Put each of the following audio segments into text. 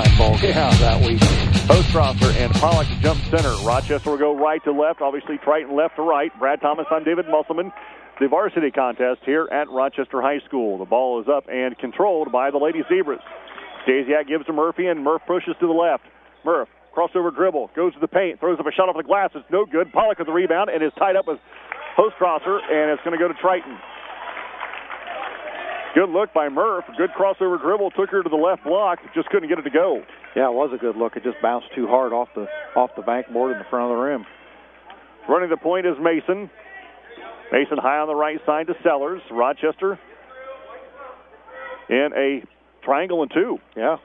overtime ball game yeah. that week. Ostrasser and Pollock jump center. Rochester will go right to left. Obviously, Triton left to right. Brad Thomas I'm David Musselman. The varsity contest here at Rochester High School. The ball is up and controlled by the Lady Zebras. Stasiak gives to Murphy, and Murph pushes to the left. Murph, crossover dribble, goes to the paint, throws up a shot off the glass. It's no good. Pollock with the rebound and is tied up with Ostrasser, and it's going to go to Triton. Good look by Murph. Good crossover dribble. Took her to the left block. Just couldn't get it to go. Yeah, it was a good look. It just bounced too hard off the off the backboard in the front of the rim. Running the point is Mason. Mason high on the right side to Sellers. Rochester in a triangle and two. Yeah.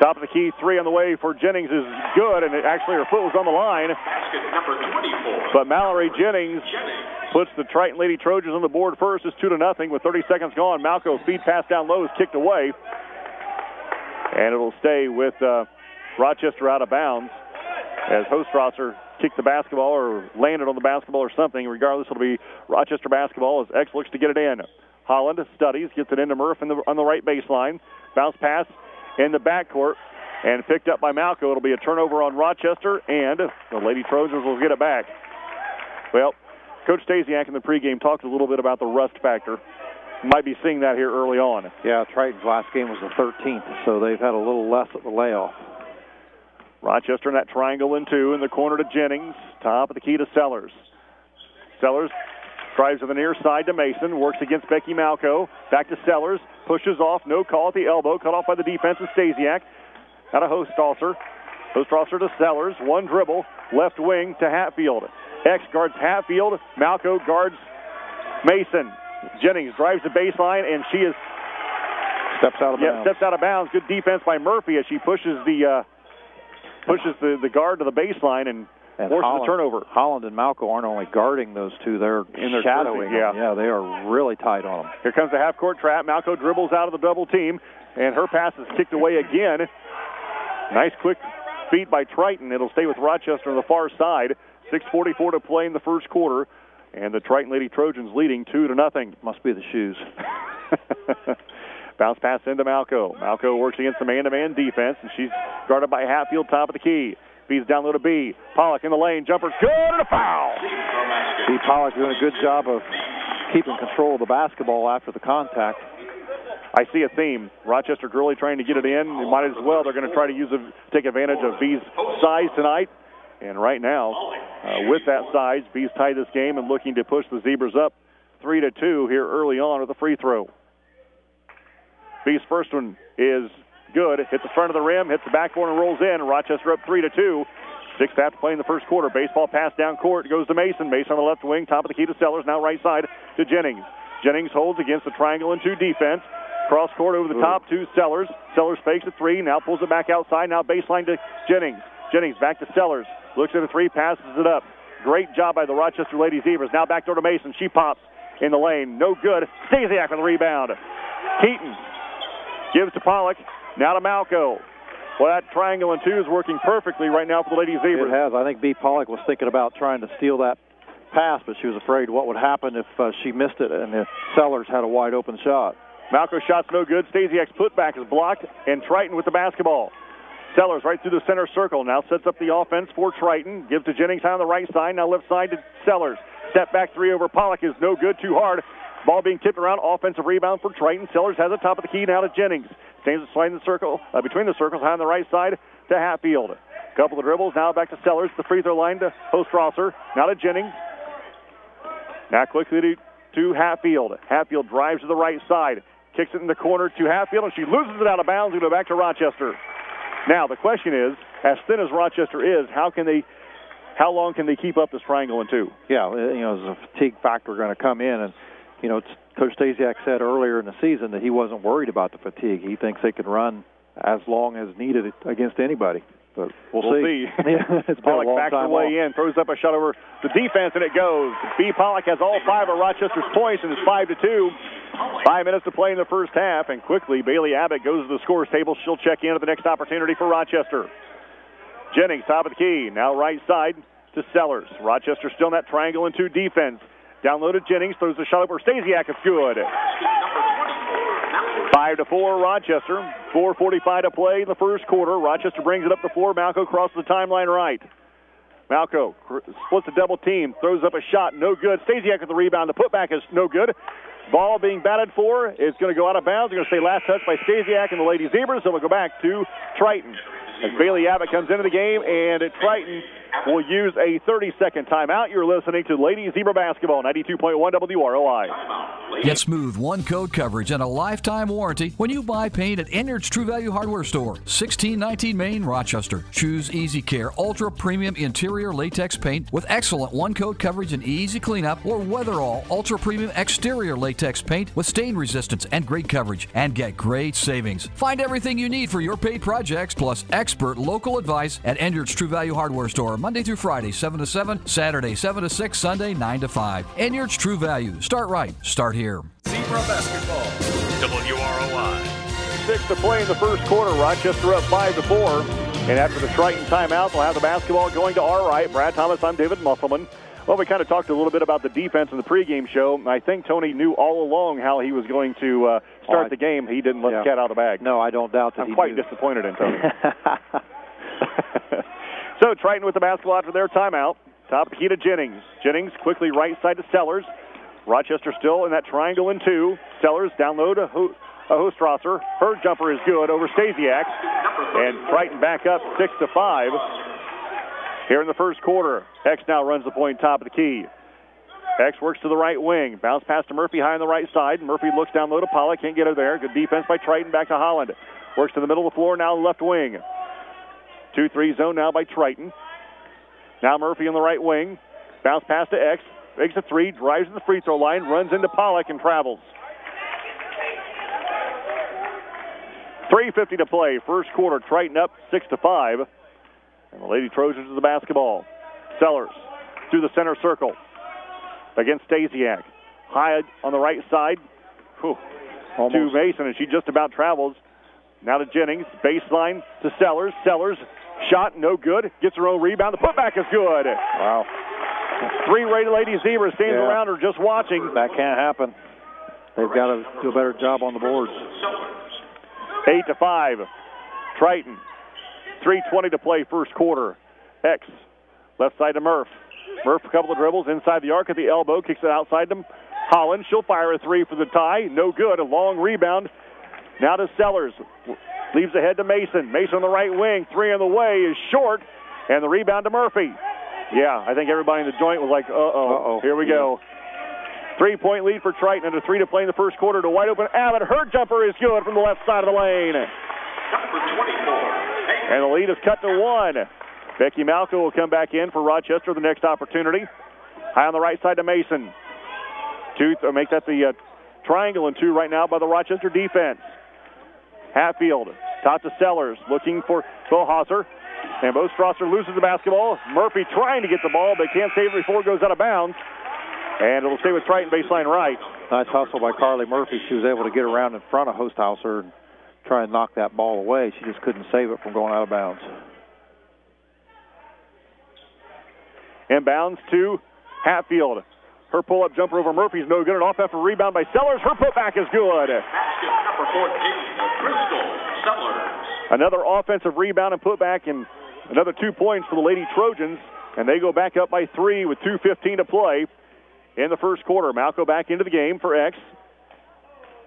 Top of the key three on the way for Jennings is good, and it, actually her foot was on the line. Basket number 24. But Mallory Jennings Jennings. puts the Triton Lady Trojans on the board first. It's two to nothing with 30 seconds gone. Malco speed pass down low is kicked away, and it'll stay with uh, Rochester out of bounds as Hostrasser kicked the basketball or landed on the basketball or something. Regardless, it'll be Rochester basketball as X looks to get it in. Holland studies, gets it into Murph in the, on the right baseline. Bounce pass in the backcourt and picked up by Malco. It'll be a turnover on Rochester, and the Lady Trojans will get it back. Well, Coach Stasiak in the pregame talked a little bit about the rust factor. Might be seeing that here early on. Yeah, Triton's last game was the 13th, so they've had a little less of the layoff. Rochester in that triangle in two in the corner to Jennings. Top of the key to Sellers. Sellers drives to the near side to Mason. Works against Becky Malco. Back to Sellers. Pushes off. No call at the elbow. Cut off by the defense of Stasiak. Out of Hostosser. Hostosser to Sellers. One dribble. Left wing to Hatfield. X guards Hatfield. Malco guards Mason. Jennings drives the baseline, and she is Steps out of yeah, bounds. steps out of bounds. Good defense by Murphy as she pushes the uh, pushes the, the guard to the baseline and, And forces Holland, the turnover. Holland and Malco aren't only guarding those two; they're And they're shadowing. them. yeah, they are really tight on them. Here comes the half court trap. Malco dribbles out of the double team, and her pass is kicked away again. Nice quick feed by Triton. It'll stay with Rochester on the far side. 6:44 to play in the first quarter, and the Triton Lady Trojans leading two to nothing. Must be the shoes. Bounce pass into Malco. Malco works against the man-to-man defense, and she's guarded by Hatfield, top of the key. B's down low to B. Pollock in the lane. Jumper's good, and a foul. B. Pollock doing a good job of keeping control of the basketball after the contact. I see a theme. Rochester Gurley trying to get it in. It might as well. They're going to try to use a, take advantage of B's size tonight. And right now, uh, with that size, B's tied this game and looking to push the Zebras up three to two here early on with a free throw. B's first one is good. Hits the front of the rim, hits the backboard, and rolls in. Rochester up three to two. Six after play in the first quarter. Baseball pass down court goes to Mason. Mason on the left wing, top of the key to Sellers. Now right side to Jennings. Jennings holds against the triangle and two defense. Cross court over the top to Sellers. Sellers fakes a three. Now pulls it back outside. Now baseline to Jennings. Jennings back to Sellers. Looks at a three, passes it up. Great job by the Rochester Lady Zebras. Now back door to Mason. She pops in the lane. No good. Stasiak with the rebound. Keaton gives to Pollock. Now to Malco. Well, that triangle and two is working perfectly right now for the Lady It has. I think B. Pollock was thinking about trying to steal that pass, but she was afraid what would happen if uh, she missed it and if Sellers had a wide open shot. Malco shot's no good. Stasiak's putback is blocked, and Triton with the basketball. Sellers right through the center circle. Now sets up the offense for Triton. Gives to Jennings on the right side. Now left side to Sellers. Step back three over Pollock is no good. Too hard. Ball being tipped around. Offensive rebound for Triton. Sellers has it top of the key now to Jennings. Stands slide in the circle uh, between the circles. On the right side to Hatfield. Couple of dribbles. Now back to Sellers. The free throw line to Hostrasser. Now to Jennings. Now quickly to, to Hatfield. Hatfield drives to the right side. Kicks it in the corner to Hatfield, and she loses it out of bounds and go back to Rochester. Now the question is, as thin as Rochester is, how can they, how long can they keep up this triangle in two? Yeah, you know, there's a fatigue factor going to come in, and you know, Coach Stasiak said earlier in the season that he wasn't worried about the fatigue. He thinks they can run as long as needed against anybody. But we'll, We'll see. yeah, it's Pollock backs time way in, throws up a shot over the defense, and it goes. B. Pollock has all five of Rochester's points, and it's five to two. Five minutes to play in the first half, and quickly Bailey Abbott goes to the scores table. She'll check in at the next opportunity for Rochester. Jennings, top of the key, now right side to Sellers. Rochester still in that triangle and two defense. Down low Jennings, throws the shot over Stasiak. It's good. Basket number 24. Mallory Five to four, Rochester. 4:45 to play in the first quarter. Rochester brings it up the floor. Malco crosses the timeline right. Malco splits a double team, throws up a shot, no good. Stasiak with the rebound. The putback is no good. Ball being batted for is going to go out of bounds. They're going to say last touch by Stasiak and the Lady Zebras, so we'll go back to Triton. As Bailey Abbott comes into the game, and Triton will use a 30 second timeout. You're listening to Lady Zebra Basketball, 92.1 WROI. Get smooth one coat coverage and a lifetime warranty when you buy paint at Enyart's True Value Hardware Store, 1619 Main, Rochester. Choose Easy Care Ultra Premium Interior Latex Paint with excellent one coat coverage and easy cleanup, or Weatherall Ultra Premium Exterior Latex Paint with stain resistance and great coverage, and get great savings. Find everything you need for your paint projects plus expert local advice at Enyart's True Value Hardware Store. Monday through Friday, 7 to 7, Saturday, 7 to 6, Sunday, 9 to 5. And your True Value. Start right. Start here. Zebra Basketball. WROI. Six to play in the first quarter. Rochester up 5 to 4. And after the Triton timeout, they'll have the basketball going to our right. Brad Thomas, I'm David Musselman. Well, we kind of talked a little bit about the defense in the pregame show. I think Tony knew all along how he was going to uh, start Oh, I- the game. He didn't let Yeah. the cat out of the bag. No, I don't doubt that I'm he quite knew. disappointed in Tony. so Triton with the basketball after their timeout. Top key to Jennings. Jennings quickly right side to Sellers. Rochester still in that triangle in two. Sellers down low to Ho- uh. Her jumper is good over Stasiak. And Triton back up six to five. Here in the first quarter, X now runs the point top of the key. X works to the right wing. Bounce pass to Murphy high on the right side. Murphy looks down low to Pollock. Can't get her there. Good defense by Triton. Back to Holland. Works to the middle of the floor. Now left wing. 2 3 zone now by Triton. Now Murphy on the right wing. Bounce pass to X. Makes a three. Drives to the free throw line. Runs into Pollock and travels. 3.50 to play. First quarter. Triton up 6 to 5. And the Lady Trojans to the basketball. Sellers through the center circle against Stasiak. High on the right side. Whew. To Mason, and she just about travels. Now to Jennings. Baseline to Sellers. Sellers. Shot no good. Gets her own rebound. The putback is good. Wow. Three rated Lady Zebra stands Yeah. around her just watching. That can't happen. They've got to do a better job on the boards. Eight to five. Triton. 3.20 to play first quarter. X. Left side to Murph. Murph, a couple of dribbles inside the arc at the elbow, kicks it outside to Holland. She'll fire a three for the tie. No good. A long rebound. Now to Sellers. Leaves ahead to Mason. Mason on the right wing. Three on the way is short. And the rebound to Murphy. Yeah, I think everybody in the joint was like, uh oh. Uh-oh. Here we go. Three point lead for Triton. Under three to play in the first quarter to wide open Abbott. Her jumper is good from the left side of the lane. Number 24. And the lead is cut to one. Becky Malco will come back in for Rochester the next opportunity. High on the right side to Mason. Two, uh, make that the uh, triangle in two right now by the Rochester defense. Hatfield, top to Sellers, looking for Bohauser. And Bostrasser loses the basketball. Murphy trying to get the ball, but can't save it before it goes out of bounds. And it'll stay with Triton baseline right. Nice hustle by Carly Murphy. She was able to get around in front of Hosthauser and try and knock that ball away. She just couldn't save it from going out of bounds. Inbounds to Hatfield. Her pull-up jumper over Murphy's no good. An off-effort rebound by Sellers. Her putback is good. Basket number 14. Crystal Sellers. Another offensive rebound and putback, and another two points for the Lady Trojans, and they go back up by three with 2:15 to play in the first quarter. Malco back into the game for X,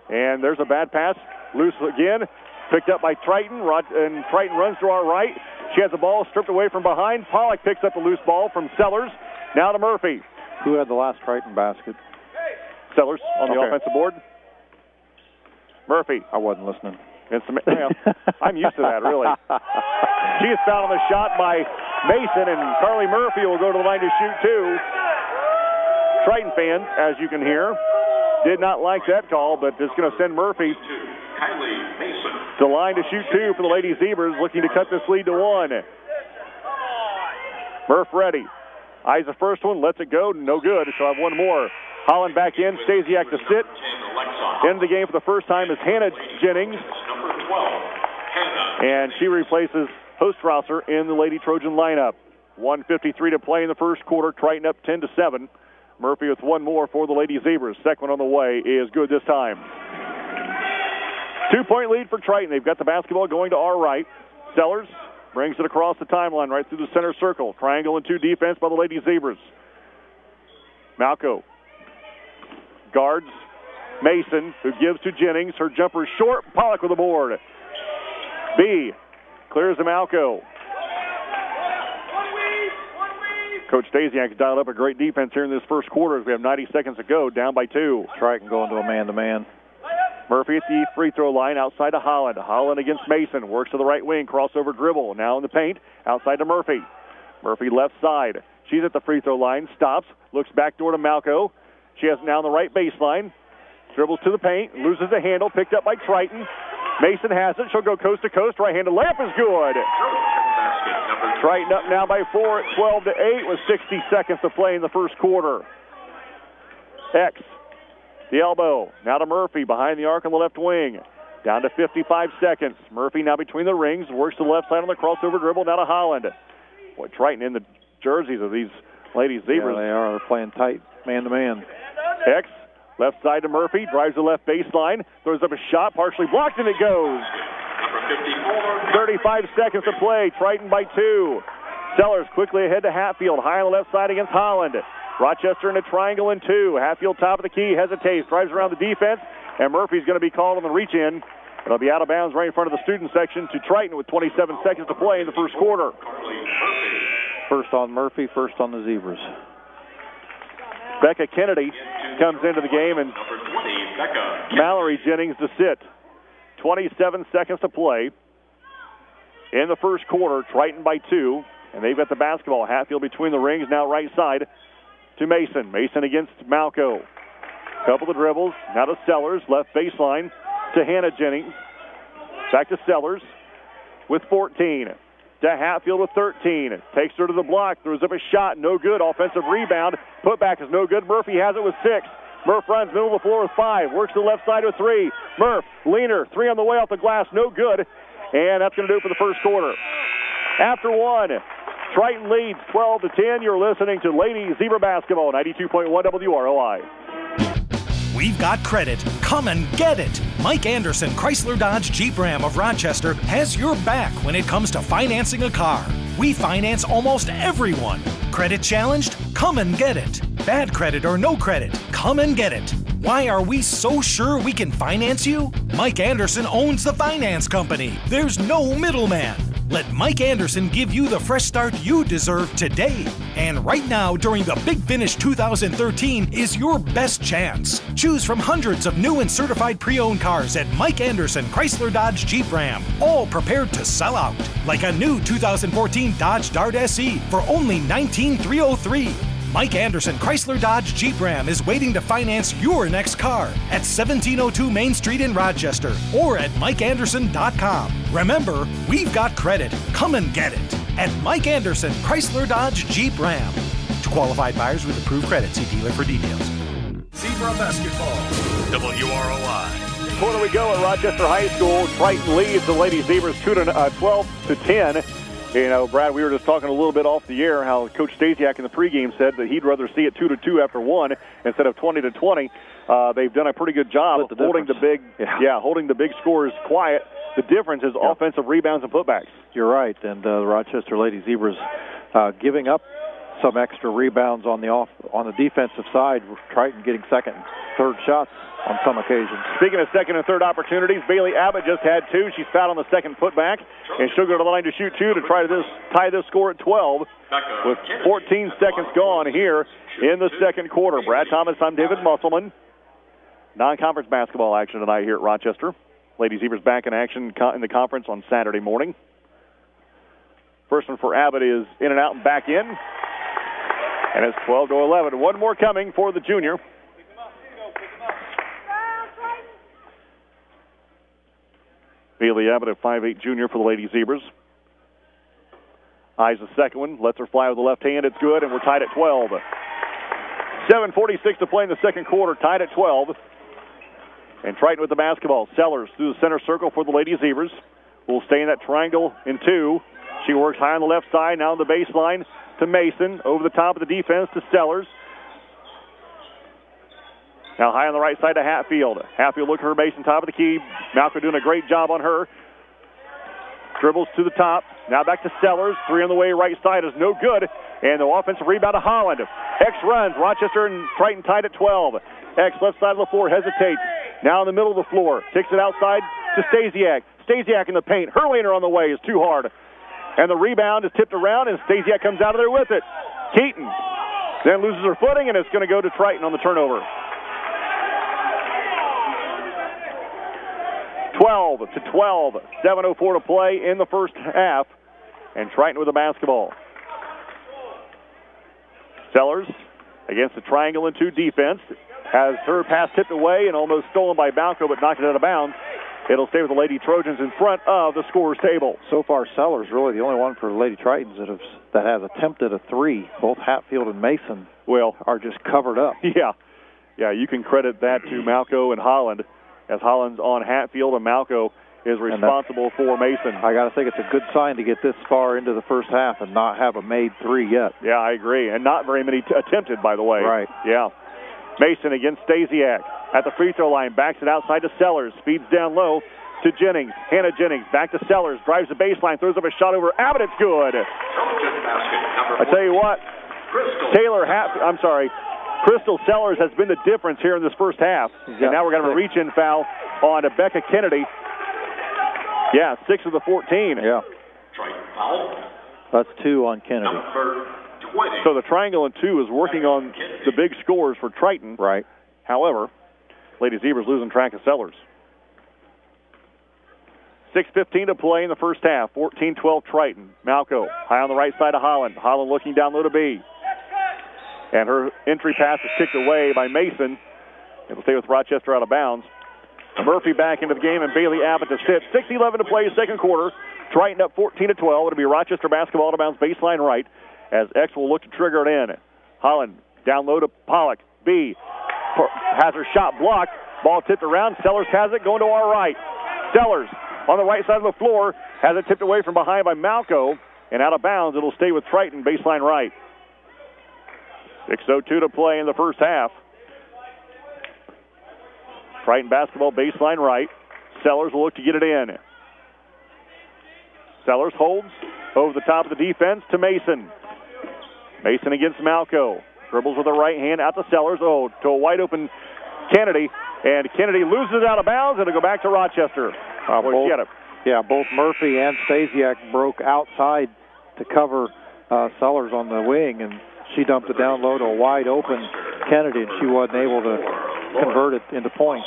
and there's a bad pass, loose again, picked up by Triton, Rod- and Triton runs to our right. She has the ball stripped away from behind. Pollock picks up the loose ball from Sellers. Now to Murphy. Who had the last Triton basket? Sellers on the Okay. offensive board. Murphy. I wasn't listening. It's well, I'm used to that, really. She is fouled on the shot by Mason, and Carly Murphy will go to the line to shoot two. Triton fans, as you can hear, did not like that call, but it's going to send Murphy Two. Kylie Mason. to the line to shoot two for the Lady Zebras, looking to cut this lead to one. Murph ready. Eyes the first one, lets it go, no good. So I have one more. Holland back in, Stasiak to sit. 10. Alexa. Into the game for the first time is Hannah Jennings. Number 12. And she replaces Hostrasser in the Lady Trojan lineup. 153 to play in the first quarter. Triton up 10 to 7. Murphy with one more for the Lady Zebras. Second on the way is good this time. Two point lead for Triton. They've got the basketball going to our right. Sellers brings it across the timeline right through the center circle. Triangle and two defense by the Lady Zebras. Malco guards Mason, who gives to Jennings. Her jumper short. Pollock with the board. B clears the Malco. Coach Stasiak dialed up a great defense here in this first quarter as we have 90 seconds to go, down by two. Triton going to a man-to-man. Murphy at the free throw line outside to Holland. Holland against Mason. Works to the right wing. Crossover dribble. Now in the paint. Outside to Murphy. Murphy left side. She's at the free throw line. Stops. Looks back door to Malco. She has now on the right baseline. Dribbles to the paint. Loses the handle. Picked up by Triton. Mason has it. She'll go coast to coast. Right handed layup is good. Triton up now by four at 12 to 8 with 60 seconds to play in the first quarter. X, the elbow. Now to Murphy behind the arc on the left wing. Down to 55 seconds. Murphy now between the rings. Works to the left side on the crossover dribble. Now to Holland. Boy, Triton in the jerseys of these ladies Zebras. Yeah, they are. They're playing tight man to man. X, left side to Murphy. Drives the left baseline. Throws up a shot. Partially blocked and it goes. 35 seconds to play. Triton by two. Sellers quickly ahead to Hatfield. High on the left side against Holland. Rochester in a triangle in two. Hatfield top of the key. Hesitates. Drives around the defense. And Murphy's going to be called on the reach in. It'll be out of bounds right in front of the student section to Triton with 27 seconds to play in the first quarter. First on Murphy, first on the Zebras. Becca Kennedy comes into the game and Mallory Jennings to sit. 27 seconds to play in the first quarter. Triton by two, and they've got the basketball. Hatfield between the rings, now right side to Mason. Mason against Malco. Couple of dribbles. Now to Sellers, left baseline to Hannah Jennings. Back to Sellers with 14. To Hatfield with 13. Takes her to the block, throws up a shot, no good. Offensive rebound. Putback is no good. Murphy has it with six. Murph runs middle of the floor with five. Works to the left side with three. Murph, leaner, three on the way off the glass, no good. And that's going to do it for the first quarter. After one, Triton leads 12 to 10. You're listening to Lady Zebra Basketball, 92.1 WROI. We've got credit. Come and get it. Mike Anderson, Chrysler Dodge Jeep Ram of Rochester, has your back when it comes to financing a car. We finance almost everyone. Credit challenged? Come and get it. Bad credit or no credit? Come and get it. Why are we so sure we can finance you? Mike Anderson owns the finance company. There's no middleman. Let Mike Anderson give you the fresh start you deserve today. And right now, during the Big Finish 2013, is your best chance. Choose from hundreds of new and certified pre owned cars at Mike Anderson Chrysler Dodge Jeep Ram, all prepared to sell out. Like a new 2014 Dodge Dart SE for only 19303. Mike Anderson Chrysler Dodge Jeep Ram is waiting to finance your next car at 1702 Main Street in Rochester or at MikeAnderson.com. Remember, we've got credit. Come and get it at Mike Anderson Chrysler Dodge Jeep Ram. To qualified buyers with approved credit, see dealer for details. Zebra Basketball, WROI. Quarter we go at Rochester High School. Triton leads the Lady Zebras 2 to, uh, 12 to 10. You know, Brad, we were just talking a little bit off the air how Coach Stasiak in the pregame said that he'd rather see it two to two after one instead of twenty to twenty. Uh, they've done a pretty good job the holding the big, Yeah. holding the big scores quiet. The difference is offensive rebounds and putbacks. You're right, and uh, the Rochester Lady Zebras uh, giving up some extra rebounds on the off on the defensive side. Triton getting second, and third shots on some occasions. Speaking of second and third opportunities, Bailey Abbott just had two. She's fouled on the second putback, and she'll go to the line to shoot two to try to this, tie this score at 12 with 14 seconds gone here in the second quarter. Brad Thomas, I'm David Musselman. Non-conference basketball action tonight here at Rochester. Lady Zebras back in action in the conference on Saturday morning. First one for Abbott is in and out and back in. And it's 12 to 11. One more coming for the junior. Bailey Abbott, a 5'8 junior for the Lady Zebras. Eyes the second one, lets her fly with the left hand. It's good, and we're tied at 12. 7.46 to play in the second quarter, tied at 12. And Triton with the basketball. Sellers through the center circle for the Lady Zebras. Will stay in that triangle in two. She works high on the left side, now on the baseline to Mason. Over the top of the defense to Sellers. Now high on the right side to Hatfield. Hatfield looking for Mason, top of the key. Malco doing a great job on her. Dribbles to the top. Now back to Sellers. Three on the way, right side is no good. And the offensive rebound to Holland. X runs. Rochester and Triton tied at 12. X left side of the floor hesitates. Now in the middle of the floor. Takes it outside to Stasiak. Stasiak in the paint. Herlinger on the way is too hard. And the rebound is tipped around, and Stasiak comes out of there with it. Keaton then loses her footing, and it's going to go to Triton on the turnover. 12 to 12. 7.04 to play in the first half. And Triton with the basketball. Sellers against the triangle and two defense. Has her pass tipped away and almost stolen by Malco, but knocked it out of bounds. It'll stay with the Lady Trojans in front of the scorers table. So far, Sellers really the only one for the Lady Tritons that has that has attempted a three. Both Hatfield and Mason well are just covered up. Yeah, yeah, you can credit that to Malco and Holland, as Holland's on Hatfield and Malco is responsible for Mason. I got to think it's a good sign to get this far into the first half and not have a made three yet. Yeah, I agree, and not very many t- attempted, by the way. Right. Yeah. Mason against Stasiak at the free throw line, backs it outside to Sellers, speeds down low to Jennings. Hannah Jennings back to Sellers, drives the baseline, throws up a shot over Abbott. It's good. I tell you what, Taylor I'm sorry, Crystal Sellers has been the difference here in this first half. And now we're going to have a reach in foul on Becca Kennedy. Yeah, six of the 14. Yeah. That's two on Kennedy. So the triangle and two is working on the big scores for Triton. Right. However, Lady Zebras losing track of Sellers. 6.15 to play in the first half. 14-12 Triton. Malco high on the right side of Holland. Holland looking down low to B. And her entry pass is kicked away by Mason. It'll stay with Rochester out of bounds. Murphy back into the game and Bailey Abbott to sit. 6-11 to play second quarter. Triton up 14 to 12. It'll be Rochester basketball out of bounds baseline right as X will look to trigger it in. Holland down low to Pollock. B has her shot blocked. Ball tipped around. Sellers has it going to our right. Sellers on the right side of the floor has it tipped away from behind by Malco and out of bounds. It'll stay with Triton baseline right. 6.02 to play in the first half. Triton basketball baseline right. Sellers will look to get it in. Sellers holds over the top of the defense to Mason. Mason against Malco. Dribbles with the right hand out to Sellers. Oh, to a wide open Kennedy. And Kennedy loses it out of bounds. and It'll go back to Rochester. Uh, Boy, both, get it. yeah, both Murphy and Stasiak broke outside to cover uh, Sellers on the wing, and she dumped it down low to a wide open Kennedy, and she wasn't able to convert it into points.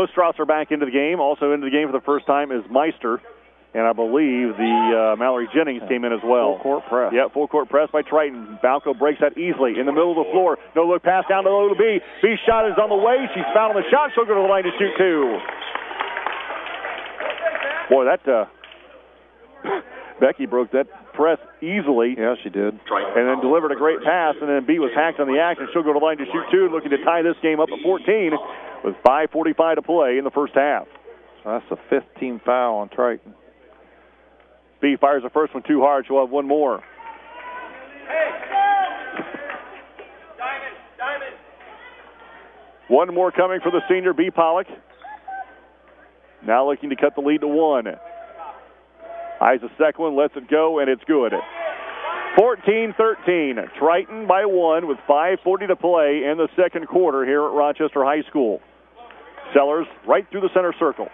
Ostrasser back into the game. Also into the game for the first time is Meister. And I believe the uh, Mallory Jennings came in as well. Full court press. Yeah, full court press by Triton. Malco breaks that easily in the middle of the floor. No look pass down to to B. B shot is on the way. She's fouled on the shot. She'll go to the line to shoot two. Boy, that uh, Becky broke that press easily. Yeah, she did. And then delivered a great pass, and then B was hacked on the action. She'll go to the line to shoot two, looking to tie this game up at 14 with 5:45 to play in the first half. So that's the fifth team foul on Triton. B fires the first one too hard. She'll have one more. One more coming for the senior B Pollock. Now looking to cut the lead to one. Eyes the second one, lets it go, and it's good. 14-13. Triton by one with 5.40 to play in the second quarter here at Rochester High School. Sellers right through the center circle.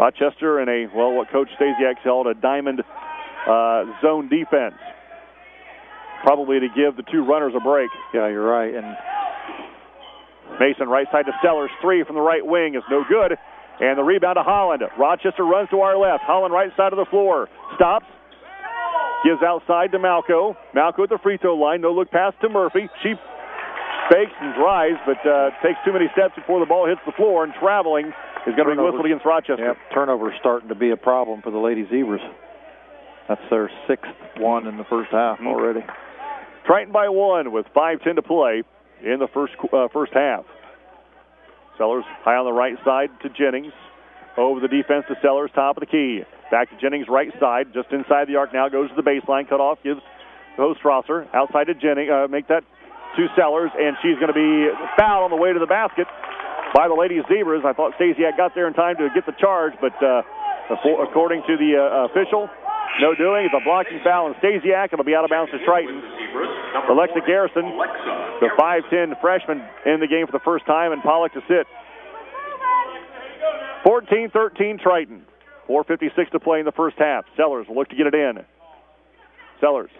Rochester in a, well, what Coach Stasiak called a diamond uh, zone defense. Probably to give the two runners a break. Yeah, you're right. And Mason right side to Sellers. Three from the right wing is no good. And the rebound to Holland. Rochester runs to our left. Holland right side of the floor. Stops. Gives outside to Malco. Malco at the free throw line. No look pass to Murphy. She fakes and drives, but uh, takes too many steps before the ball hits the floor. And traveling is going to be whistled against Rochester. Yep, turnover starting to be a problem for the Lady Zebras. That's their sixth one in the first half Mm-hmm. already. Triton by one with 5:10 to play in the first uh, first half. Sellers high on the right side to Jennings. Over the defense to Sellers, top of the key. Back to Jennings, right side, just inside the arc now. Goes to the baseline, cut off, gives to Ostrasser. Outside to Jennings, uh, make that to Sellers, and she's going to be fouled on the way to the basket by the Lady Zebras. I thought Stasiak got there in time to get the charge, but uh, according to the uh, official, no doing. It's a blocking foul on Stasiak. It'll be out of bounds to Triton. Alexa Garrison, the 5'10 freshman, in the game for the first time, and Pollock to sit. 14-13 Triton. 4.56 to play in the first half. Sellers will look to get it in. Sellers.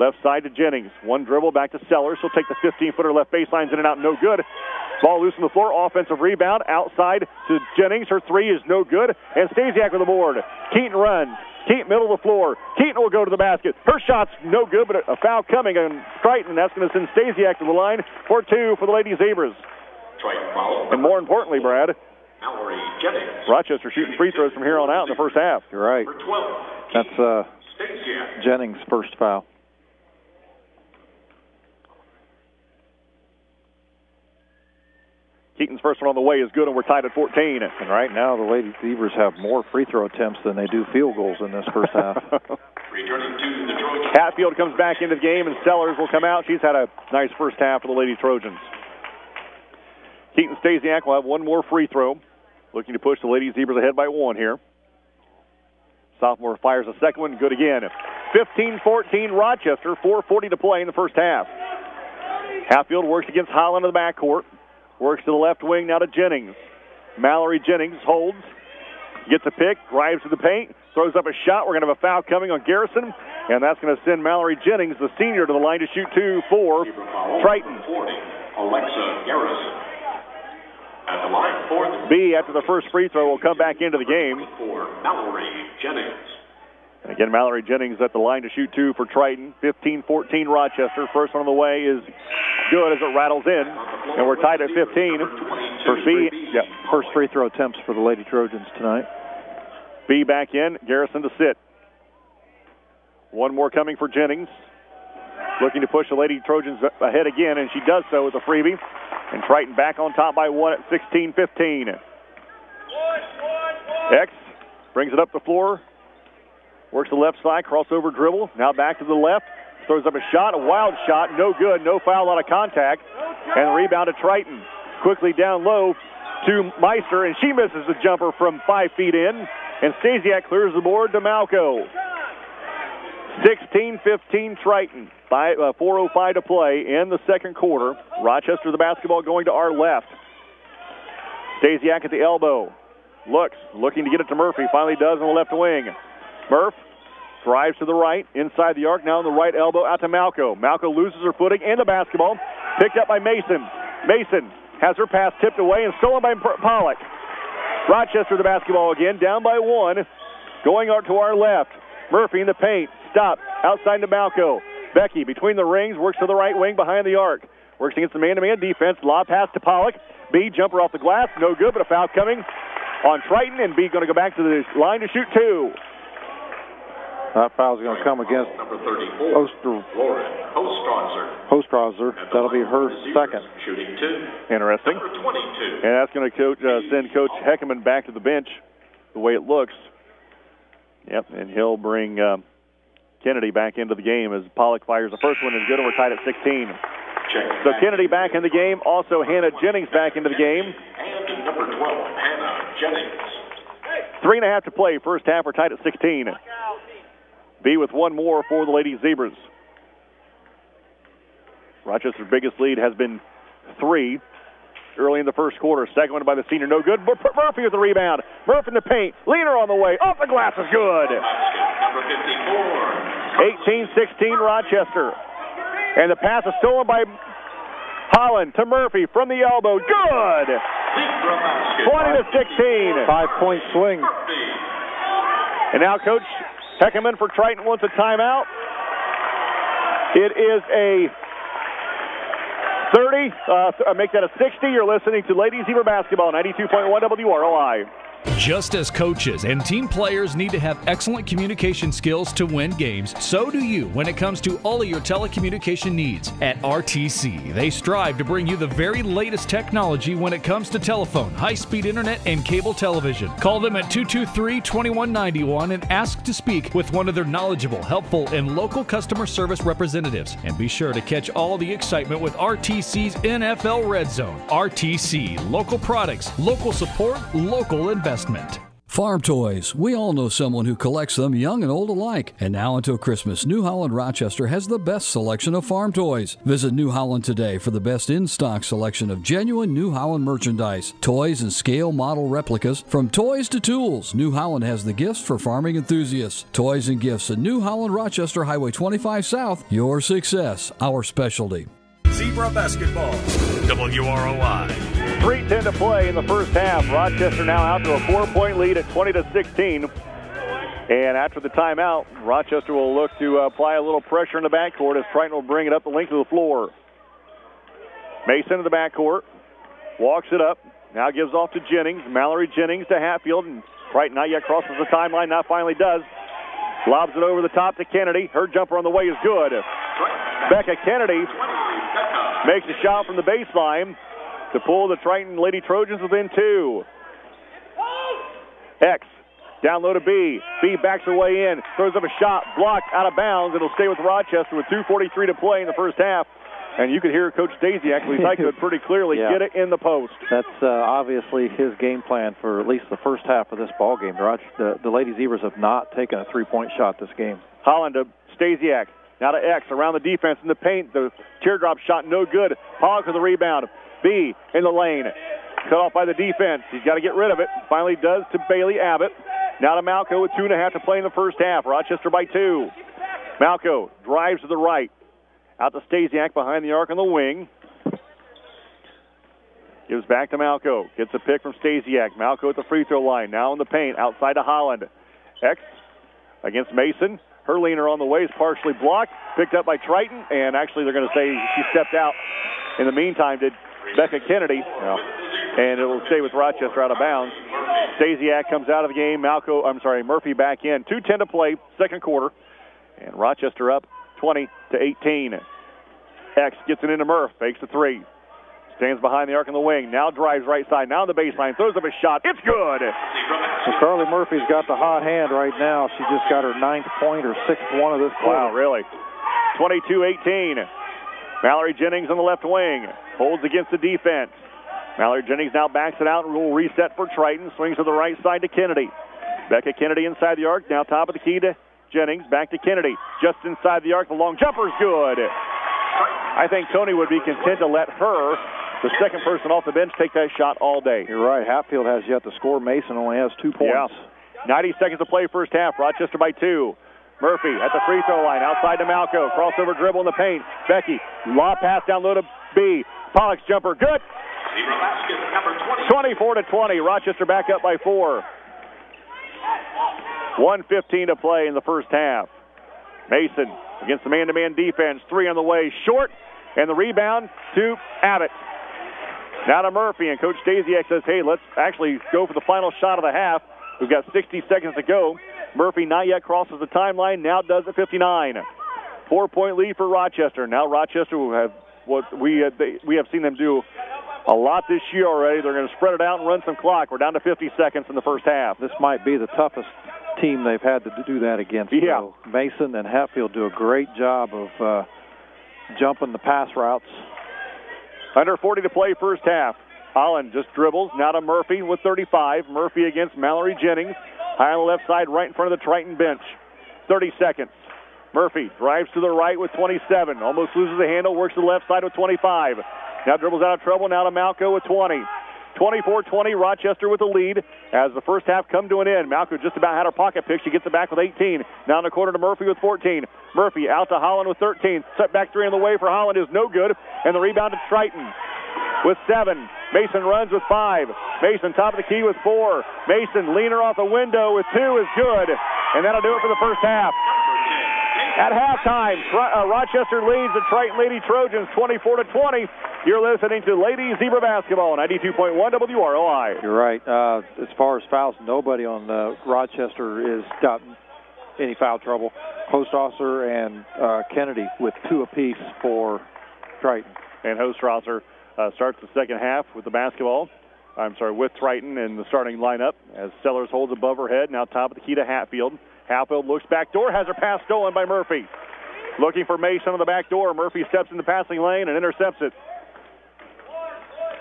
Left side to Jennings. One dribble back to Sellers. She'll take the 15-footer left baselines in and out. No good. Ball loose on the floor. Offensive rebound. Outside to Jennings. Her three is no good. And Stasiak with the board. Keaton runs. Keaton middle of the floor. Keaton will go to the basket. Her shot's no good, but a foul coming on Triton. That's going to send Stasiak to the line for two for the Lady Zebras. And more importantly, Brad, Rochester shooting free throws from here on out in the first half. You're right. That's uh, Jennings' first foul. Keaton's first one on the way is good, and we're tied at 14. And right now, the Lady Zebras have more free throw attempts than they do field goals in this first half. Returning to the Trojans. Hatfield comes back into the game, and Sellers will come out. She's had a nice first half for the Lady Trojans. Keaton Stasiak will have one more free throw, looking to push the Lady Zebras ahead by one here. Sophomore fires a second one, good again. 15-14 Rochester, 4.40 to play in the first half. Hatfield works against Holland in the backcourt. Works to the left wing now to Jennings. Mallory Jennings holds, gets a pick, drives to the paint, throws up a shot. We're going to have a foul coming on Garrison, and that's going to send Mallory Jennings, the senior, to the line to shoot two for Triton. 40. Alexa Garrison. At the line for the B, after the first free throw, will come back into the game. for Mallory Jennings. And again, Mallory Jennings at the line to shoot two for Triton. 15-14 Rochester. First one on the way is good as it rattles in. And we're tied at 15 for B. Yeah, First free throw attempts for the Lady Trojans tonight. B back in. Garrison to sit. One more coming for Jennings. Looking to push the Lady Trojans ahead again, and she does so with a freebie. And Triton back on top by one at 16-15. X brings it up the floor. Works the left side, crossover dribble. Now back to the left. Throws up a shot, a wild shot, no good, no foul out of contact. And rebound to Triton. Quickly down low to Meister, and she misses the jumper from five feet in. And Stasiak clears the board to Malco. 16-15 Triton. Uh, 4.05 to play in the second quarter. Rochester, the basketball going to our left. Stasiak at the elbow. Looks, looking to get it to Murphy. Finally does on the left wing. Murph drives to the right, inside the arc, now on the right elbow, out to Malco. Malco loses her footing and the basketball. Picked up by Mason. Mason has her pass tipped away and stolen by Pollock. Rochester the basketball again, down by one. Going out to our left. Murphy in the paint. Stop. Outside to Malco. Becky between the rings, works to the right wing behind the arc. Works against the man-to-man defense. Lob pass to Pollock. B jumper off the glass. No good, but a foul coming on Triton. And B going to go back to the line to shoot two. That foul's going to come against Number 34. Oster Lauren Ostrauser. Hostrauser. At the That'll be her for the Zebras, second. Shooting two. Interesting. Number 22. And that's going to coach, uh, send Coach Heckerman back to the bench the way it looks. Yep, and he'll bring um, Kennedy back into the game as Pollock fires the first one is good, and we're tied at 16. So Kennedy back in the game. Also Hannah Jennings back into the game. And number 12, Hannah Jennings. Three and a half to play. First half, we're tied at 16. B with one more for the Lady Zebras. Rochester's biggest lead has been three early in the first quarter. Second one by the senior, no good. Mur- Murphy with the rebound. Murphy in the paint. Leaner on the way. Off the glass is good. Basket number 54. 18-16 Rochester. And the pass is stolen by Holland to Murphy from the elbow. Good. 20 to 16. Five point swing. And now Coach Heckerman for Triton wants a timeout. It is a 30. Uh, th- make that a 60. You're listening to Ladies Zebra Basketball, 92.1 WROI. Just as coaches and team players need to have excellent communication skills to win games, so do you when it comes to all of your telecommunication needs. At RTC, they strive to bring you the very latest technology when it comes to telephone, high speed internet, and cable television. Call them at 223 2191 and ask to speak with one of their knowledgeable, helpful, and local customer service representatives. And be sure to catch all the excitement with RTC's NFL Red Zone. RTC, local products, local support, local investment investment. Farm toys. We all know someone who collects them, young and old alike. And now until Christmas, New Holland Rochester has the best selection of farm toys. Visit New Holland today for the best in stock selection of genuine New Holland merchandise, toys and scale model replicas. From toys to tools, New Holland has the gifts for farming enthusiasts. Toys and gifts at New Holland Rochester Highway 25 South. Your success, our specialty. Zebra Basketball. WROI. 3.10 to play in the first half. Rochester now out to a four-point lead at 20 to 16. And after the timeout, Rochester will look to uh, apply a little pressure in the backcourt as Triton will bring it up the length of the floor. Mason in the backcourt, walks it up, now gives off to Jennings. Mallory Jennings to Hatfield, and Triton not yet crosses the timeline, now finally does. Lobs it over the top to Kennedy. Her jumper on the way is good. Becca Kennedy makes a shot from the baseline to pull the Triton Lady Trojans within two. X down low to B. B backs her way in, throws up a shot, blocked out of bounds. It'll stay with Rochester with 2.43 to play in the first half. And you could hear Coach Daisy actually to it pretty clearly. Yeah. Get it in the post. That's uh, obviously his game plan for at least the first half of this ball game. The, Roch- the, the Lady Zebras have not taken a three-point shot this game. Holland to Stasiak. Now to X around the defense in the paint. The teardrop shot no good. Pollock with the rebound. B in the lane. Cut off by the defense. He's got to get rid of it. Finally does to Bailey Abbott. Now to Malco with two and a half to play in the first half. Rochester by two. Malco drives to the right. Out to Stasiak behind the arc on the wing. Gives back to Malco. Gets a pick from Stasiak. Malco at the free throw line. Now in the paint. Outside to Holland. X against Mason. Her leaner on the way is partially blocked. Picked up by Triton. And actually, they're going to say she stepped out. In the meantime, did Becca Kennedy. And it will stay with Rochester out of bounds. Stasiak comes out of the game. Malco, I'm sorry, Murphy back in. 2.10 to play, second quarter. And Rochester up 20 to 18. X gets it into Murph, fakes the three. Stands behind the arc on the wing. Now drives right side. Now on the baseline. Throws up a shot. It's good. Well, Carly Murphy's got the hot hand right now. She just got her ninth point or sixth one of this quarter. Wow, really? 22-18. Mallory Jennings on the left wing. Holds against the defense. Mallory Jennings now backs it out and will reset for Triton. Swings to the right side to Kennedy. Becca Kennedy inside the arc. Now top of the key to Jennings. Back to Kennedy. Just inside the arc. The long jumper's good. I think Tony would be content to let her, the second person off the bench, take that shot all day. You're right. Hatfield has yet to score. Mason only has two points. Yeah. 90 seconds to play first half. Rochester by two. Murphy at the free throw line, outside to Malco. Crossover dribble in the paint. Becky, lob pass down low to B. Pollock's jumper, good. 24 to 20. Rochester back up by four. 115 to play in the first half. Mason against the man-to-man defense. Three on the way, short, and the rebound to Abbott. Now to Murphy, and Coach Stasiak says, hey, let's actually go for the final shot of the half. We've got 60 seconds to go. Murphy not yet crosses the timeline, now does at 59. Four-point lead for Rochester. Now Rochester will have what we uh, they, we have seen them do a lot this year already. They're going to spread it out and run some clock. We're down to 50 seconds in the first half. This might be the toughest team they've had to do that against. Yeah. So Mason and Hatfield do a great job of uh, jumping the pass routes. Under 40 to play first half. Holland just dribbles. Now to Murphy with 35. Murphy against Mallory Jennings. High on the left side, right in front of the Triton bench. 30 seconds. Murphy drives to the right with 27. Almost loses the handle. Works to the left side with 25. Now dribbles out of trouble. Now to Malco with 20. 24-20, Rochester with the lead as the first half come to an end. Malco just about had her pocket pick. She gets it back with 18. Now in the corner to Murphy with 14. Murphy out to Holland with 13. Set back three on the way for Holland is no good. And the rebound to Triton with seven. Mason runs with five. Mason top of the key with four. Mason leaner off the window with two is good. And that'll do it for the first half. At halftime, uh, Rochester leads the Triton Lady Trojans 24 to 20. You're listening to Lady Zebra Basketball, 92.1 WROI. You're right. Uh, as far as fouls, nobody on uh, Rochester is got any foul trouble. Hostosser and uh, Kennedy with two apiece for Triton. And Hostrasser uh, starts the second half with the basketball. I'm sorry, with Triton in the starting lineup as Sellers holds above her head. Now top of the key to Hatfield. Hatfield looks back door, has her pass stolen by Murphy. Looking for Mason on the back door. Murphy steps in the passing lane and intercepts it.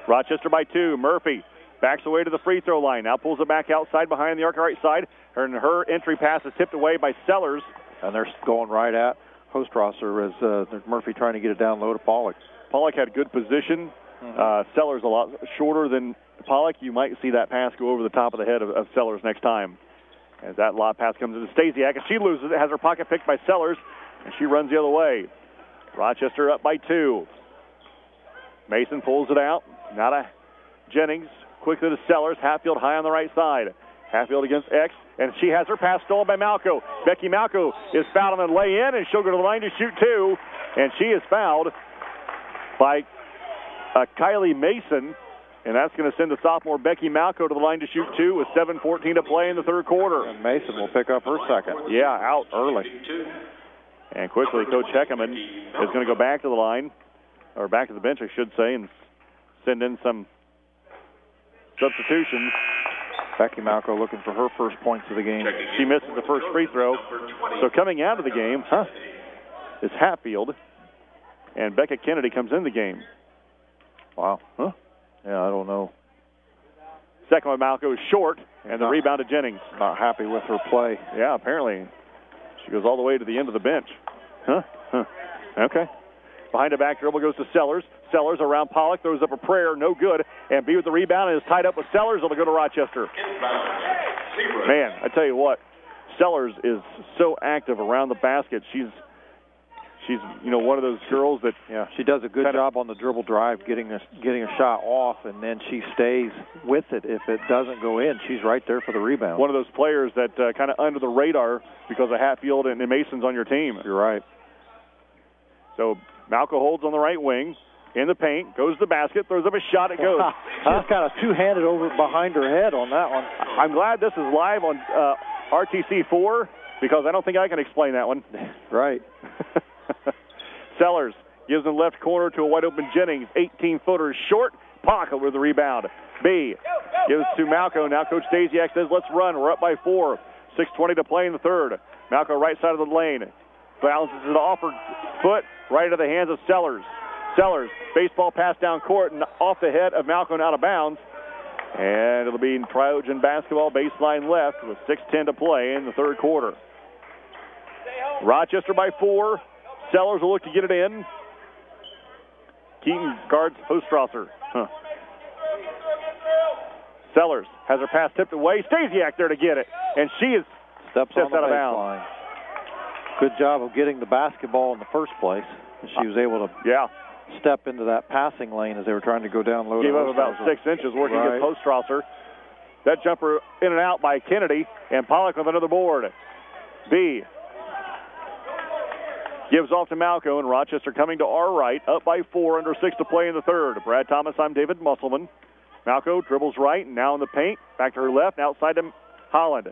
Rochester by two. Murphy backs away to the free throw line. Now pulls it back outside behind the arc right side. And her entry pass is tipped away by Sellers. And they're going right at Hostrasser as uh, Murphy trying to get it down low to Pollock. Pollock had good position. Mm-hmm. Uh, Sellers a lot shorter than Pollock. You might see that pass go over the top of the head of, of Sellers next time. As that lob pass comes into Stasiak, and she loses it, has her pocket picked by Sellers, and she runs the other way. Rochester up by two. Mason pulls it out. Not a Jennings. Quickly to Sellers. Hatfield high on the right side. Hatfield against X, and she has her pass stolen by Malco. Becky Malco is fouled on the lay in, and she'll go to the line to shoot two, and she is fouled by uh, Kylie Mason. And that's going to send the sophomore Becky Malco to the line to shoot two with 7.14 to play in the third quarter. And Mason will pick up her second. Yeah, out early. And quickly, Coach Heckerman is going to go back to the line, or back to the bench, I should say, and send in some substitutions. Becky Malco looking for her first points of the game. She misses the first free throw. So coming out of the game, huh, is Hatfield, and Becca Kennedy comes in the game. Wow. Huh? Yeah, I don't know. Second one, Malco is short, and the uh-huh. rebound to Jennings. Not happy with her play. Yeah, apparently. She goes all the way to the end of the bench. Huh? Huh. Okay. Behind the back dribble goes to Sellers. Sellers around Pollock, throws up a prayer, no good. And B with the rebound and is tied up with Sellers. It'll go to Rochester. Man, I tell you what, Sellers is so active around the basket. She's she's you know one of those girls that yeah. She does a good job on the dribble drive getting a getting a shot off and then she stays with it. If it doesn't go in she's right there for the rebound. One of those players that uh, kind of under the radar because of Hatfield and, and Mason's on your team. You're right. So Malco holds on the right wing in the paint goes to the basket throws up a shot it goes. She's kind of two-handed over behind her head on that one. I'm glad this is live on uh, RTC4 because I don't think I can explain that one. Right Sellers gives in the left corner to a wide open Jennings. 18 footer short. Pollock with the rebound. B gives to Malco. Now Coach Stasiak says, let's run. We're up by four. 6.20 to play in the third. Malco right side of the lane. Balances it off her foot right into the hands of Sellers. Sellers, baseball pass down court and off the head of Malco and out of bounds. And it'll be Trojan basketball baseline left with 6.10 to play in the third quarter. Rochester by four. Sellers will look to get it in. Keaton guards Hostrasser. Huh. Sellers has her pass tipped away. Stasiak there to get it. And she is steps out of bounds. Good job of getting the basketball in the first place. She was able to yeah. step into that passing lane as they were trying to go down low. Gave up about six inches working right. against Hostrasser. That jumper in and out by Kennedy, and Pollock with another board. B Gives off to Malco, and Rochester coming to our right, up by four, under six to play in the third. Brad Thomas, I'm David Musselman. Malco dribbles right, and now in the paint. Back to her left, outside to Holland.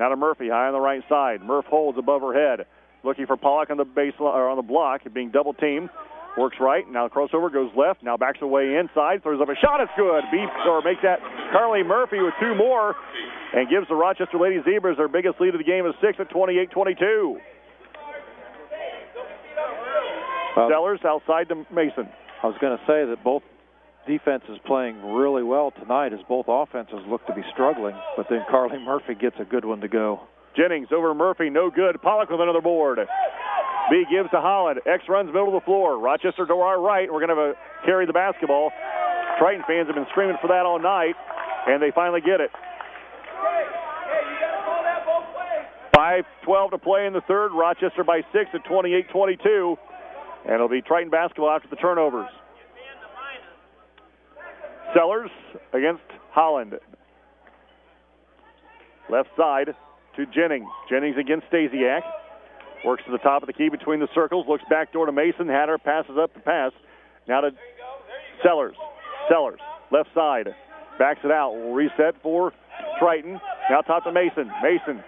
Now to Murphy, high on the right side. Murph holds above her head, looking for Pollock on the base or on the block, being double teamed. Works right. Now crossover goes left. Now backs away inside. Throws up a shot. It's good. Beats or makes that Carly Murphy with two more, and gives the Rochester Lady Zebras their biggest lead of the game of six at 28-22. Well, Sellers outside to Mason. I was going to say that both defenses playing really well tonight as both offenses look to be struggling, but then Carly Murphy gets a good one to go. Jennings over Murphy, no good. Pollock with another board. B gives to Holland. X runs middle of the floor. Rochester to our right. We're going to carry the basketball. Triton fans have been screaming for that all night, and they finally get it. 5-12 to play in the third. Rochester by six at 28-22. And it'll be Triton basketball after the turnovers. Sellers against Holland. Left side to Jennings. Jennings against Stasiak. Works to the top of the key between the circles. Looks back door to Mason. Hatter passes up the pass. Now to Sellers. Sellers. Left side. Backs it out. Reset for Triton. Now top to Mason. Mason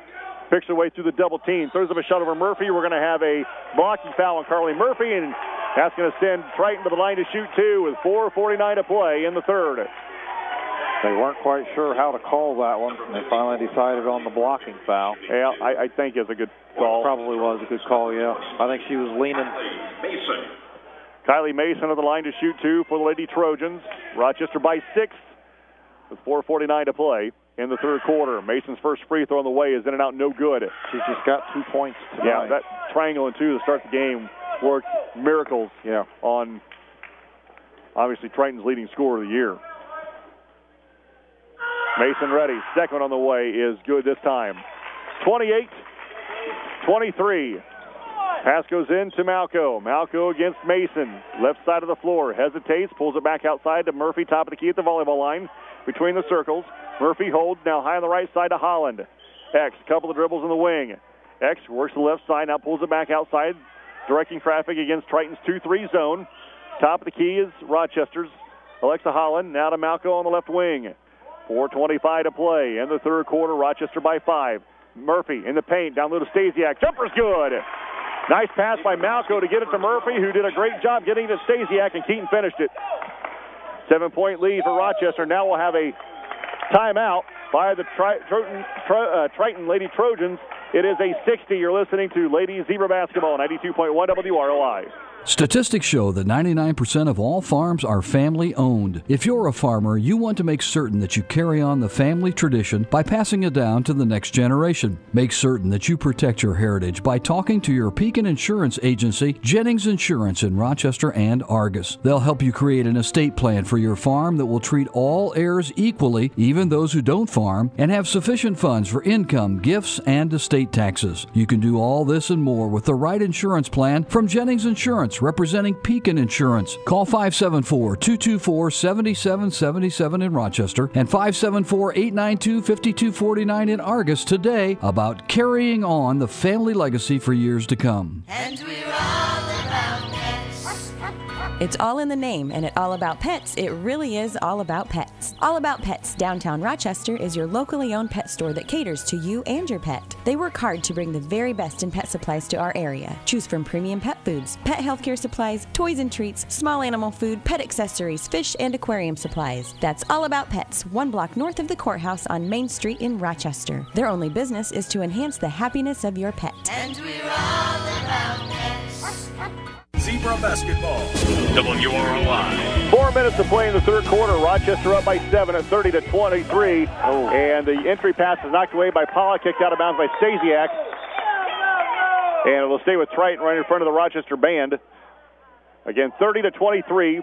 picks her way through the double team. Throws up a shot over Murphy. We're going to have a blocking foul on Carly Murphy, and that's going to send Triton to the line to shoot two with 4.49 to play in the third. They weren't quite sure how to call that one. They finally decided on the blocking foul. Yeah, I, I think it's a good call. Probably was a good call, yeah. I think she was leaning. Mason. Kylie Mason on the line to shoot two for the Lady Trojans. Rochester by six with 4.49 to play in the third quarter. Mason's first free throw on the way is in and out, no good. She's just got two points tonight. Yeah, that triangle and two to start the game worked miracles yeah. on obviously Triton's leading scorer of the year. Mason ready. Second on the way is good this time. 28 23. Pass goes in to Malco. Malco against Mason. Left side of the floor. Hesitates. Pulls it back outside to Murphy. Top of the key at the volleyball line. Between the circles. Murphy holds now high on the right side to Holland. X. Couple of dribbles in the wing. X works the left side. Now pulls it back outside. Directing traffic against Triton's 2 3 zone. Top of the key is Rochester's. Alexa Holland. Now to Malco on the left wing. 4.25 to play in the third quarter. Rochester by five. Murphy in the paint. Down low to Stasiak. Jumper's good. Nice pass by Malco to get it to Murphy, who did a great job getting it to Stasiak, and Keaton finished it. Seven point lead for Rochester. Now we'll have a timeout by the Tri- Triton, Tri- uh, Triton Lady Trojans. It is a 60. You're listening to Lady Zebra Basketball, 92.1 WROI. Statistics show that 99% of all farms are family owned. If you're a farmer, you want to make certain that you carry on the family tradition by passing it down to the next generation. Make certain that you protect your heritage by talking to your Pekin Insurance Agency, Jennings Insurance in Rochester and Argus. They'll help you create an estate plan for your farm that will treat all heirs equally, even those who don't farm, and have sufficient funds for income, gifts, and estate taxes. You can do all this and more with the right insurance plan from Jennings Insurance representing Pekin Insurance. Call 574 224 7777 in Rochester and 574 892 5249 in Argus today about carrying on the family legacy for years to come. And we're all about. It's all in the name, and at All About Pets, it really is all about pets. All About Pets downtown Rochester is your locally owned pet store that caters to you and your pet. They work hard to bring the very best in pet supplies to our area. Choose from premium pet foods, pet healthcare supplies, toys and treats, small animal food, pet accessories, fish, and aquarium supplies. That's All About Pets, one block north of the courthouse on Main Street in Rochester. Their only business is to enhance the happiness of your pet. And we're all about pets. Zebra Basketball. WROI. Four minutes to play in the third quarter. Rochester up by seven at 30 to 23. And the entry pass is knocked away by Pollock, kicked out of bounds by Stasiak. And it'll stay with Triton right in front of the Rochester band. Again, 30 to 23.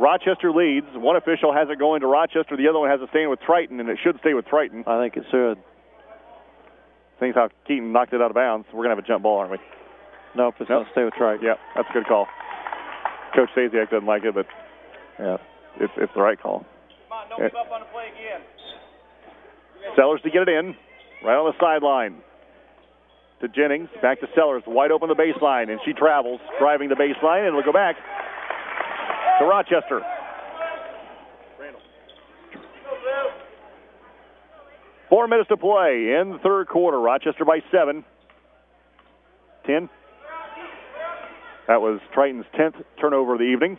Rochester leads. One official has it going to Rochester. The other one has it staying with Triton, and it should stay with Triton. I think it should. Seeing how Keaton knocked it out of bounds, we're going to have a jump ball, aren't we? Nope, it's Nope. going to stay with Triton. Yeah, that's a good call. Coach Stasiak doesn't like it, but Yeah. it's, it's the right call. Yeah. Sellers to get it in, right on the sideline. To Jennings, back to Sellers, wide open the baseline, and she travels, driving the baseline, and it'll go back to Rochester. Four minutes to play in the third quarter. Rochester by seven. Ten. That was Triton's tenth turnover of the evening.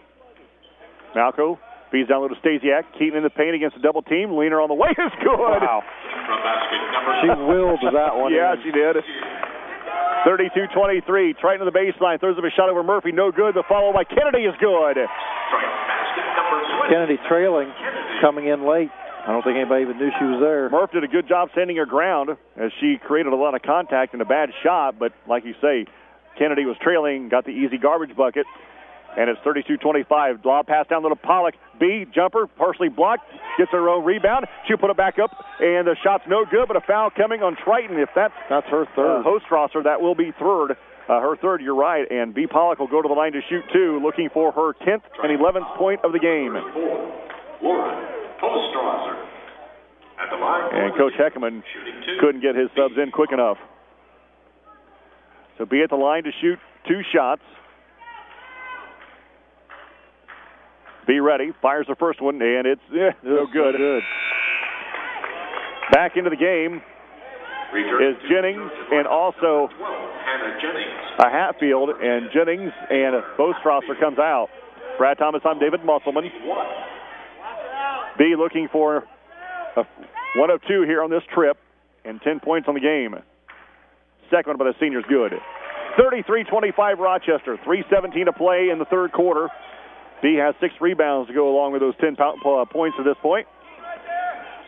Malco feeds down low to Stasiak. Keaton in the paint against a double team. Leaner on the way is good. Wow. From basket She willed that one. Yeah, in. she did. 32-23. Triton to the baseline. Throws up a shot over Murphy. No good. The follow by Kennedy is good. basket number 20. Kennedy trailing, coming in late. I don't think anybody even knew she was there. Murph did a good job standing her ground as she created a lot of contact and a bad shot. But like you say, Kennedy was trailing, got the easy garbage bucket, and it's 32-25. Lob pass down to Pollock. B jumper partially blocked, gets her own rebound. She'll put it back up, and the shot's no good. But a foul coming on Triton. If that's That's her uh, third. Hostrasser, that will be third. Uh, her third, you're right. And B Pollock will go to the line to shoot two, looking for her 10th and 11th point of the game. Lauren Hostrasser. At the line. And Coach Heckerman couldn't get his subs in quick enough. So be at the line to shoot two shots. Be ready. Fires the first one, and it's eh, no good. good. Back into the game is Jennings and also a Hatfield, and Jennings and Hostrasser comes out. Brad Thomas, I'm David Musselman. B looking for a one of two here on this trip, and 10 points on the game. Second one by the seniors, good. 33-25 Rochester, 3:17 to play in the third quarter. B has six rebounds to go along with those 10 uh, points at this point.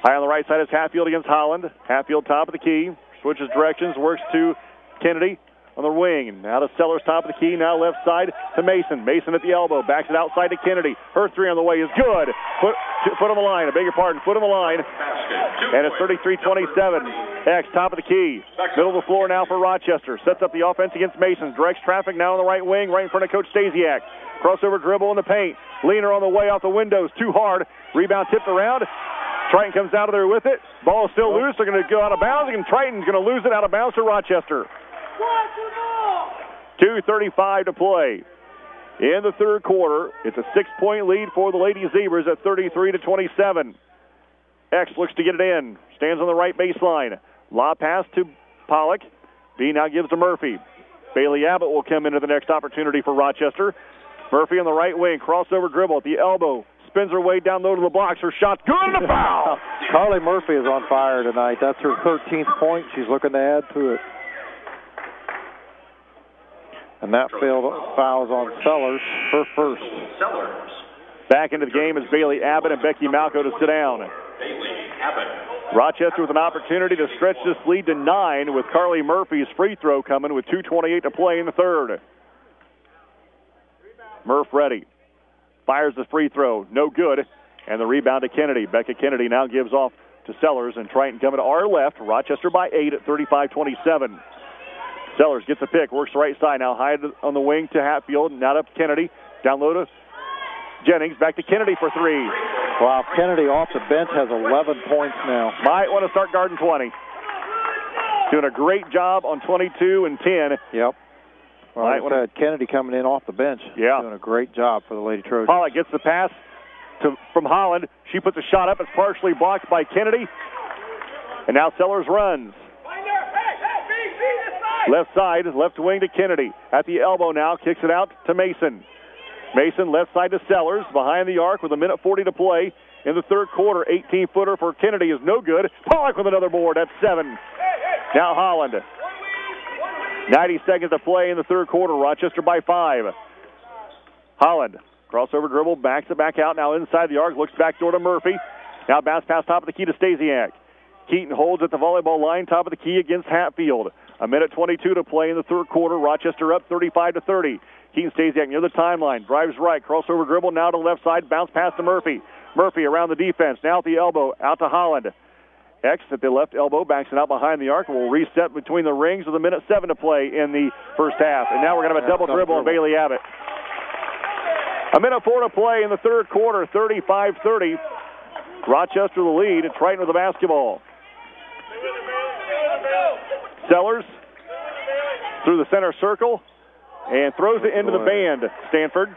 High on the right side is Hatfield against Holland. Hatfield top of the key, switches directions, works to Kennedy on the wing. Now to Sellers top of the key, now left side to Mason. Mason at the elbow, backs it outside to Kennedy. Her three on the way is good. Foot, foot on the line, I beg your pardon, foot on the line. And it's 33-27. X top of the key. Middle of the floor now for Rochester. Sets up the offense against Mason. Directs traffic now on the right wing, right in front of Coach Stasiak. Crossover dribble in the paint. Leaner on the way off the windows. Too hard. Rebound tipped around. Triton comes out of there with it. Ball is still loose. They're going to go out of bounds, and Triton's going to lose it out of bounds to Rochester. 2.35 to play. In the third quarter, it's a six-point lead for the Lady Zebras at 33 to 27. X looks to get it in. Stands on the right baseline. Lob pass to Pollock. B now gives to Murphy. Bailey Abbott will come into the next opportunity for Rochester. Murphy on the right wing, crossover dribble at the elbow, spins her way down low to the blocks. Her shot good and a foul. Carly Murphy is on fire tonight. That's her 13th point. She's looking to add to it. And that failed fouls on Sellers, for first. Sellers. Back into the game is Bailey Abbott and Becky Malco to sit down. Rochester with an opportunity to stretch this lead to nine with Carly Murphy's free throw coming with 2.28 to play in the third. Murph ready. Fires the free throw. No good. And the rebound to Kennedy. Becca Kennedy now gives off to Sellers, and Triton coming to our left. Rochester by eight at 35 27. Sellers gets a pick, works the right side. Now high on the wing to Hatfield. Now up Kennedy. Down low to Jennings. Back to Kennedy for three. Wow, Kennedy off the bench has 11 points now. Might want to start guarding 20. Doing a great job on 22 and 10. Yep. Well, Might I wanna- said, Kennedy coming in off the bench. Yeah. Doing a great job for the Lady Trojans. Pollock gets the pass to from Holland. She puts a shot up. It's partially blocked by Kennedy. And now Sellers runs. Left side, left wing to Kennedy. At the elbow now, kicks it out to Mason. Mason left side to Sellers, behind the arc with a minute 40 to play in the third quarter. 18 footer for Kennedy is no good. Pollock with another board. That's seven. Now Holland. 90 seconds to play in the third quarter. Rochester by five. Holland. Crossover dribble, backs it back out. Now inside the arc, looks back door to Murphy. Now bounce pass top of the key to Stasiak. Keaton holds at the volleyball line, top of the key against Hatfield. A minute 22 to play in the third quarter. Rochester up 35 to 30. Keaton Stasiak near the timeline, drives right, crossover dribble now to the left side, bounce pass to Murphy. Murphy around the defense, now at the elbow, out to Holland. X at the left elbow, backs it out behind the arc, will reset between the rings with a minute seven to play in the first half. And now we're going to have a double double dribble on. Bailey Abbott. A minute four to play in the third quarter, 35-30. Rochester the lead, and Triton with the basketball. Sellers through the center circle and throws it into the band, Stanford.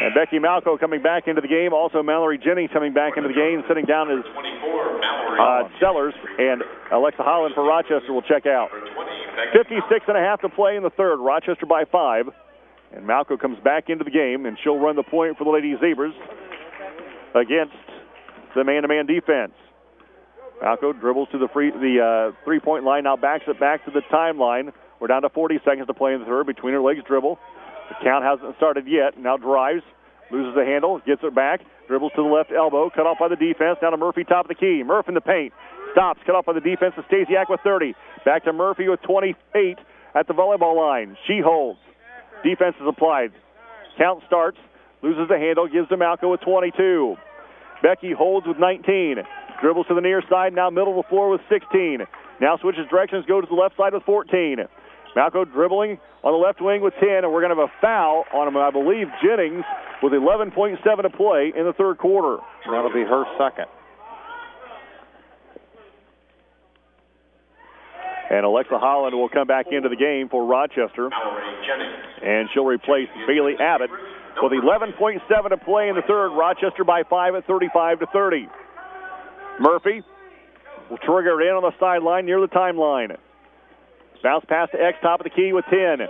and Becky Malco coming back into the game. Also Mallory Jennings coming back into the game. Sitting down is 24, uh, Sellers and Alexa Holland for Rochester will check out. 56 and a half to play in the third. Rochester by five. And Malco comes back into the game, and she'll run the point for the Lady Zebras against the man-to-man defense. Malco dribbles to the free, the uh, three-point line, now backs it back to the timeline. We're down to 40 seconds to play in the third. Between her legs dribble. The count hasn't started yet. Now drives, loses the handle, gets it back, dribbles to the left elbow, cut off by the defense. Down to Murphy, top of the key. Murphy in the paint. Stops, cut off by the defense to Stasiak with 30. Back to Murphy with 28 at the volleyball line. She holds. Defense is applied. Count starts. Loses the handle. Gives to Malco with 22. Becky holds with 19. Dribbles to the near side. Now middle of the floor with 16. Now switches directions. Goes to the left side with 14. Malco dribbling on the left wing with 10. And we're going to have a foul on him, I believe, Jennings with 11.7 to play in the third quarter. That'll be her second. And Alexa Holland will come back into the game for Rochester. And she'll replace Bailey Abbott with 11.7 to play in the third. Rochester by 5 at 35 to 30. Murphy will trigger it in on the sideline near the timeline. Bounce pass to X, top of the key with 10.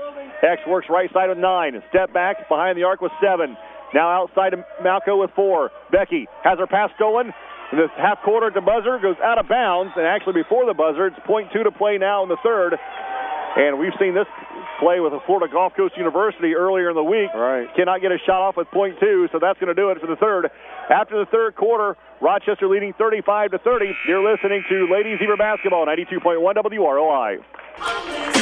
X works right side with 9. Step back behind the arc with 7. Now outside of Malco with 4. Becky has her pass stolen. This half quarter at the buzzer goes out of bounds, and actually before the buzzer, it's point two to play now in the third. And we've seen this play with the Florida Gulf Coast University earlier in the week. Right. Cannot get a shot off with point two, so that's going to do it for the third. After the third quarter, Rochester leading 35 to 30. You're listening to Ladies Zebra Basketball, 92.1 WROI.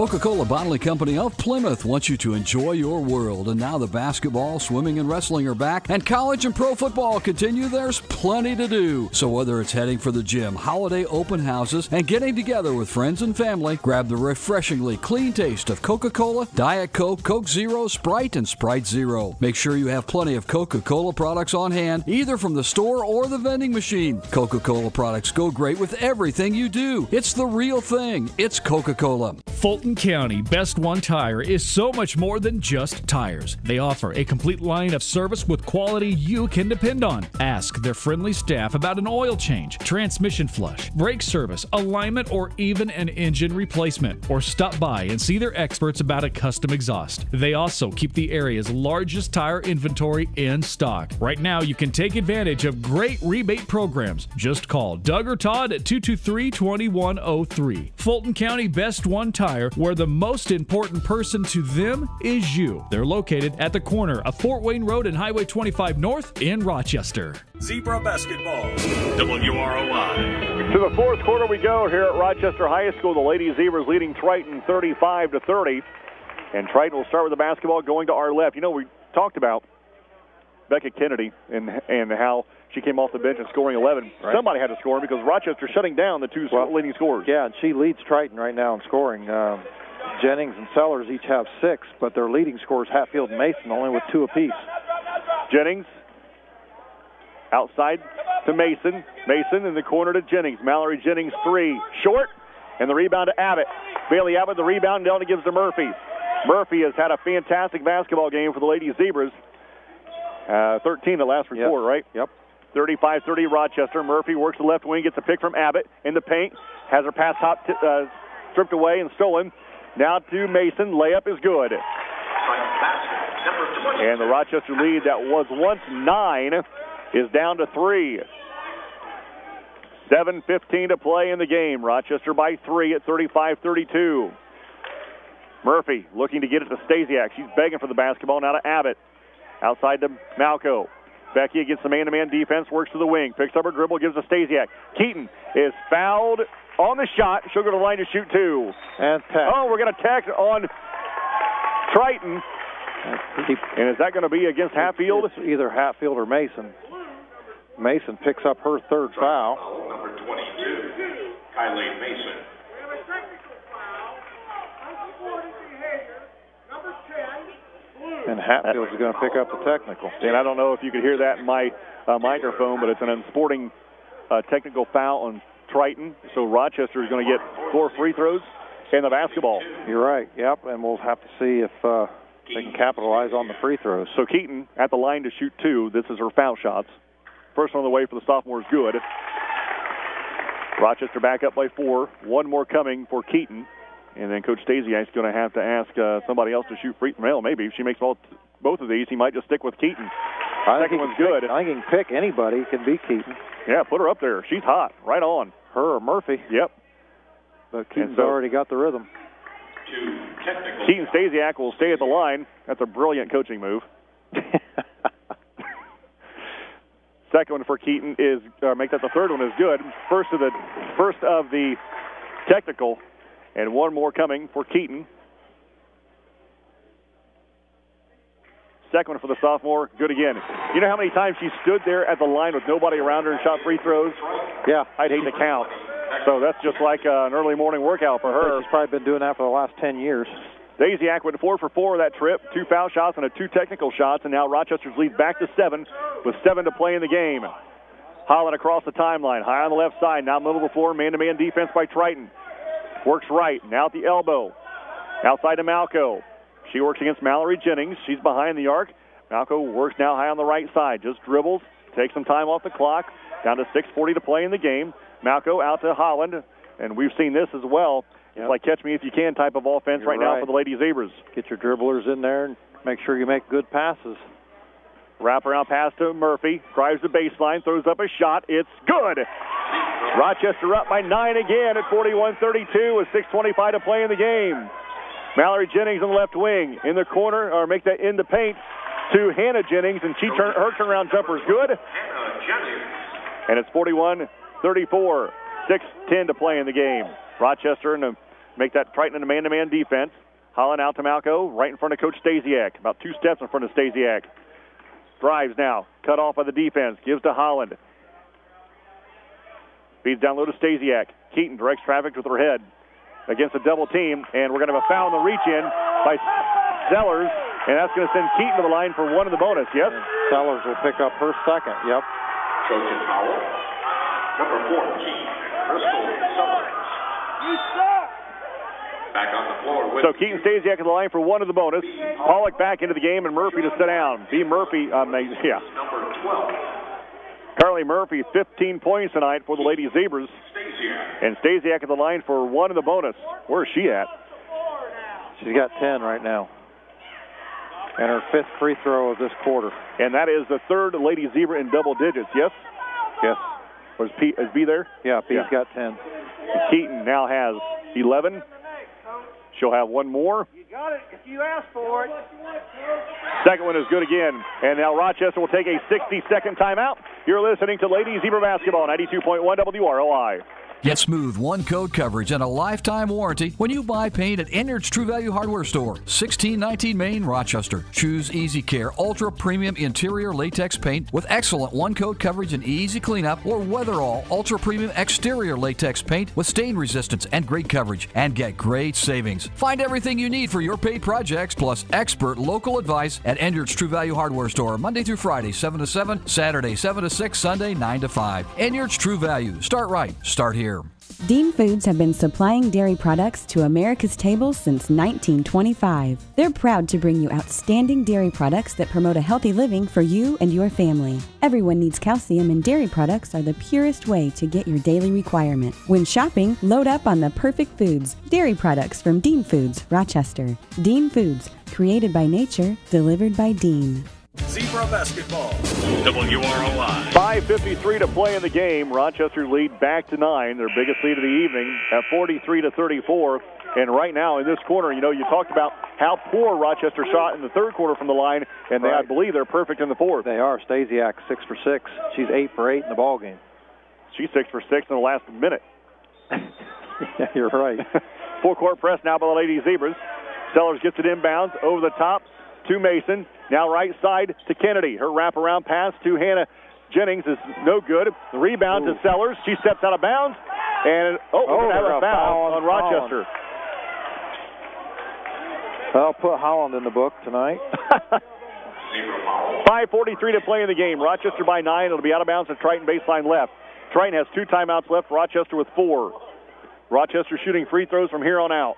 Coca Cola Bottling Company of Plymouth wants you to enjoy your world. And now the basketball, swimming, and wrestling are back, and college and pro football continue. There's plenty to do. So whether it's heading for the gym, holiday open houses, and getting together with friends and family, grab the refreshingly clean taste of Coca Cola, Diet Coke, Coke Zero, Sprite, and Sprite Zero. Make sure you have plenty of Coca Cola products on hand, either from the store or the vending machine. Coca Cola products go great with everything you do. It's the real thing. It's Coca Cola. Fulton County Best One Tire is so much more than just tires. They offer a complete line of service with quality you can depend on. Ask their friendly staff about an oil change, transmission flush, brake service, alignment, or even an engine replacement. Or stop by and see their experts about a custom exhaust. They also keep the area's largest tire inventory in stock. Right now, you can take advantage of great rebate programs. Just call Doug or Todd at 223 2103. Fulton County Best One Tire, where the most important person to them is you. They're located at the corner of Fort Wayne Road and Highway 25 North in Rochester. Zebra Basketball. WROI. To the fourth quarter we go here at Rochester High School. The Lady Zebras leading Triton 35 to 30. And Triton will start with the basketball going to our left. You know, we talked about Becca Kennedy and and how she came off the bench and scoring 11. Right. Somebody had to score because Rochester shutting down the two Well, leading scorers. Yeah, and she leads Triton right now in scoring. Um, Jennings and Sellers each have six, but their leading scorers Hatfield and Mason only with two apiece. Jennings outside to Mason. Mason in the corner to Jennings. Mallory Jennings three short, and the rebound to Abbott. Bailey Abbott the rebound. Delta gives to Murphy. Murphy has had a fantastic basketball game for the Lady Zebras. Uh, 13 the last report, right? Yep. 35-30 Rochester. Murphy works the left wing, gets a pick from Abbott in the paint, has her pass top t- uh, stripped away and stolen. Now to Mason. Layup is good. And the Rochester lead that was once nine is down to three. 7.15 to play in the game. Rochester by three at 35-32. Murphy looking to get it to Stasiak. She's begging for the basketball. Now to Abbott. Outside to Malco. Becky against the man-to-man defense, works to the wing, picks up her dribble, gives to Stasiak. Keaton is fouled on the shot. She'll go to the line to shoot two. And tech. Oh, we're going to tack on Triton. And is that going to be against Hatfield? It's either Hatfield or Mason. Mason picks up her third foul. Number 22, Kylie Mason. And Hatfield's going to pick up the technical. And I don't know if you could hear that in my uh, microphone, but it's an unsporting uh, technical foul on Triton. So Rochester is going to get four free throws and the basketball. You're right. Yep. And we'll have to see if uh, they can capitalize on the free throws. So Keaton at the line to shoot two. This is her foul shots. First one on the way for the sophomore is good. Rochester back up by four. One more coming for Keaton. And then Coach Stasiak is going to have to ask uh, somebody else to shoot free. Well, maybe if she makes all, both of these, he might just stick with Keaton. I Second one's good. Pick, I can pick anybody. He can be Keaton. Yeah, put her up there. She's hot. Right on. Her or Murphy. Yep. But Keaton's so- already got the rhythm. Keaton Stasiak will stay at the line. That's a brilliant coaching move. Second one for Keaton is uh, make that the third one is good. First of the first of the technical, and one more coming for Keaton. Second one for the sophomore, good again. You know how many times she stood there at the line with nobody around her and shot free throws? yeah. I'd hate to count. So that's just like uh, an early morning workout for her. She's probably been doing that for the last 10 years. Stasiak went four for four that trip, two foul shots and a two technical shots, and now Rochester's lead back to seven with seven to play in the game. Holland across the timeline, high on the left side, now middle of the floor, man-to-man defense by Triton. Works right, now at the elbow. Outside to Malco. She works against Mallory Jennings. She's behind the arc. Malco works now high on the right side, just dribbles, takes some time off the clock. Down to 6.40 to play in the game. Malco out to Holland, and we've seen this as well. It's like catch me if you can type of offense You're right, now for the Lady Zebras. Get your dribblers in there and make sure you make good passes. Wrap around pass to Murphy. Drives the baseline, throws up a shot. It's good. Rochester up by nine again at 41-32 with 6.25 to play in the game. Mallory Jennings on the left wing. In the corner, or make that in the paint to Hannah Jennings, and she turn, her turnaround jumper is good. And it's 41-34. 6-10 to play in the game. Rochester and make that Triton in a man-to-man defense. Holland out to Malco, right in front of Coach Stasiak. About two steps in front of Stasiak. Drives now. Cut off by the defense. Gives to Holland. Feeds down low to Stasiak. Keaton directs traffic with her head against a double team, and we're going to have a foul in the reach in by Sellers, and that's going to send Keaton to the line for one of the bonus. Yes? Sellers will pick up her second. Yep. Trojan foul. Number 14, Crystal Sellers. Back on the floor with So Keaton Stasiak in the line for one of the bonus. Pollock back into the game, and Murphy to sit down. B. Murphy, um, yeah. number 12, Carly Murphy, 15 points tonight for the Lady Zebras. Stasiak. And Stasiak in the line for one of the bonus. Where's she at? She's got 10 right now. And her fifth free throw of this quarter. And that is the third Lady Zebra in double digits, yes? Yes. Was P, is B there? Yeah, B's Yeah. got 10. Keaton now has 11. She'll have one more. You got it if you ask for it. Second one is good again. And now Rochester will take a 60 second timeout. You're listening to Lady Zebra Basketball, 92.1 WROI. Get smooth one coat coverage and a lifetime warranty when you buy paint at Enyart's True Value Hardware Store, 1619 Main, Rochester. Choose Easy Care Ultra Premium Interior Latex Paint with excellent one coat coverage and easy cleanup, or Weatherall Ultra Premium Exterior Latex Paint with stain resistance and great coverage, and get great savings. Find everything you need for your paint projects plus expert local advice at Enyart's True Value Hardware Store, Monday through Friday, 7 to 7, Saturday, 7 to 6, Sunday, 9 to 5. Enyart's True Value. Start right. Start here. Dean Foods have been supplying dairy products to America's tables since 1925. They're proud to bring you outstanding dairy products that promote a healthy living for you and your family. Everyone needs calcium, and dairy products are the purest way to get your daily requirement. When shopping, load up on the perfect foods. Dairy products from Dean Foods, Rochester. Dean Foods, created by nature, delivered by Dean. Zebra Basketball. WROI. 5.53 to play in the game. Rochester lead back to nine, their biggest lead of the evening at 43 to 34. And right now in this corner, you know, you talked about how poor Rochester shot in the third quarter from the line, and they, I believe they're perfect in the fourth. They are. Stasiak, 6 for 6. She's 8 for 8 in the ball game. She's six for six in the last minute. yeah, you're right. Full court press now by the Lady Zebras. Sellers gets it inbounds over the top to Mason. Now right side to Kennedy. Her wraparound pass to Hannah Jennings is no good. The rebound to Sellers. She steps out of bounds. And oh, Oh, gonna have a a foul foul on on Rochester. I'll put Holland in the book tonight. 5.43 to play in the game. Rochester by nine. It'll be out of bounds at Triton baseline left. Triton has two timeouts left. Rochester with four. Rochester shooting free throws from here on out.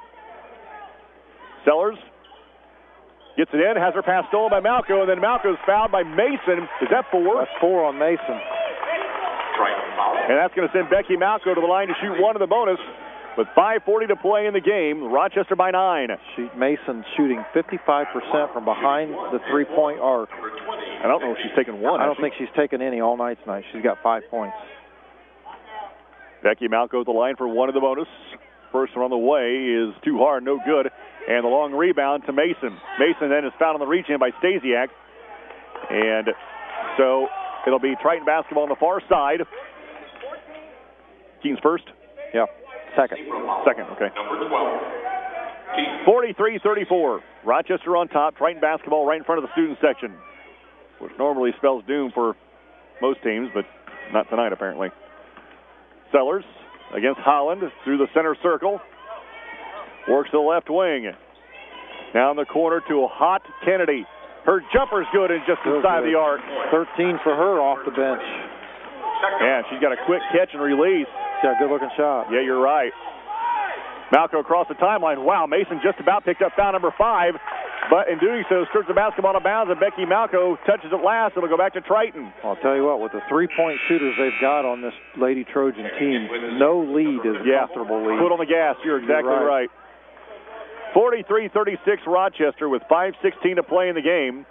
Sellers gets it in, has her pass stolen by Malco, and then Malco's fouled by Mason. Is that four? That's four on Mason. And that's going to send Becky Malco to the line to shoot one of the bonus. With 5.40 to play in the game, Rochester by nine. She, Mason shooting 55% from behind the three-point arc. I don't know if she's taken one. I don't she? think she's taken any all night tonight. She's got five points. Becky Malco at the line for one of the bonus. First one on the way is too hard, no good. And the long rebound to Mason. Mason then is found on the reach in by Stasiak. And so it'll be Triton basketball on the far side. Keaton's first? Yeah, second. Second, okay. Number 12, 43-34. Rochester on top. Triton basketball right in front of the student section, which normally spells doom for most teams, but not tonight apparently. Sellers against Holland through the center circle. Works the left wing. Down the corner to a hot Kennedy. Her jumper's good and just inside the arc. 13 for her off the bench. Yeah, she's got a quick catch and release. Yeah, good looking shot. Yeah, you're right. Malco across the timeline. Wow, Mason just about picked up foul number five, but in doing so, skirts the basketball out of bounds, and Becky Malco touches it last. It'll go back to Triton. I'll tell you what, with the three-point shooters they've got on this Lady Trojan team, no lead is a Yeah, comfortable lead. Put on the gas. You're exactly You're right. right. 43-36 Rochester with 5.16 to play in the game.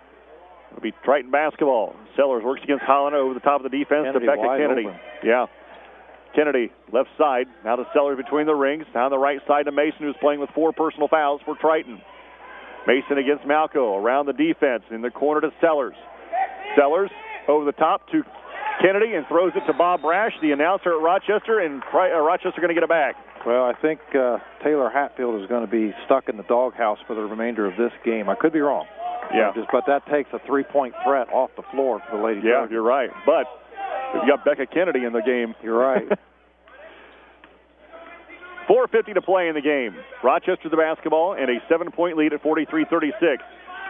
It'll be Triton basketball. Sellers works against Holland over the top of the defense Kennedy to Becca Kennedy. open. Yeah. Kennedy, left side. Now to Sellers between the rings. Now on the right side to Mason, who's playing with four personal fouls for Triton. Mason against Malco around the defense in the corner to Sellers. Sellers over the top to Kennedy and throws it to Bob Brash, the announcer at Rochester, and uh, Rochester going to get it back. Well, I think uh, Taylor Hatfield is going to be stuck in the doghouse for the remainder of this game. I could be wrong. Yeah. Just, but that takes a three-point threat off the floor for the Lady Yeah, you're right. But you got Becca Kennedy in the game. You're right. 4.50 to play in the game. Rochester the basketball and a seven-point lead at 43-36.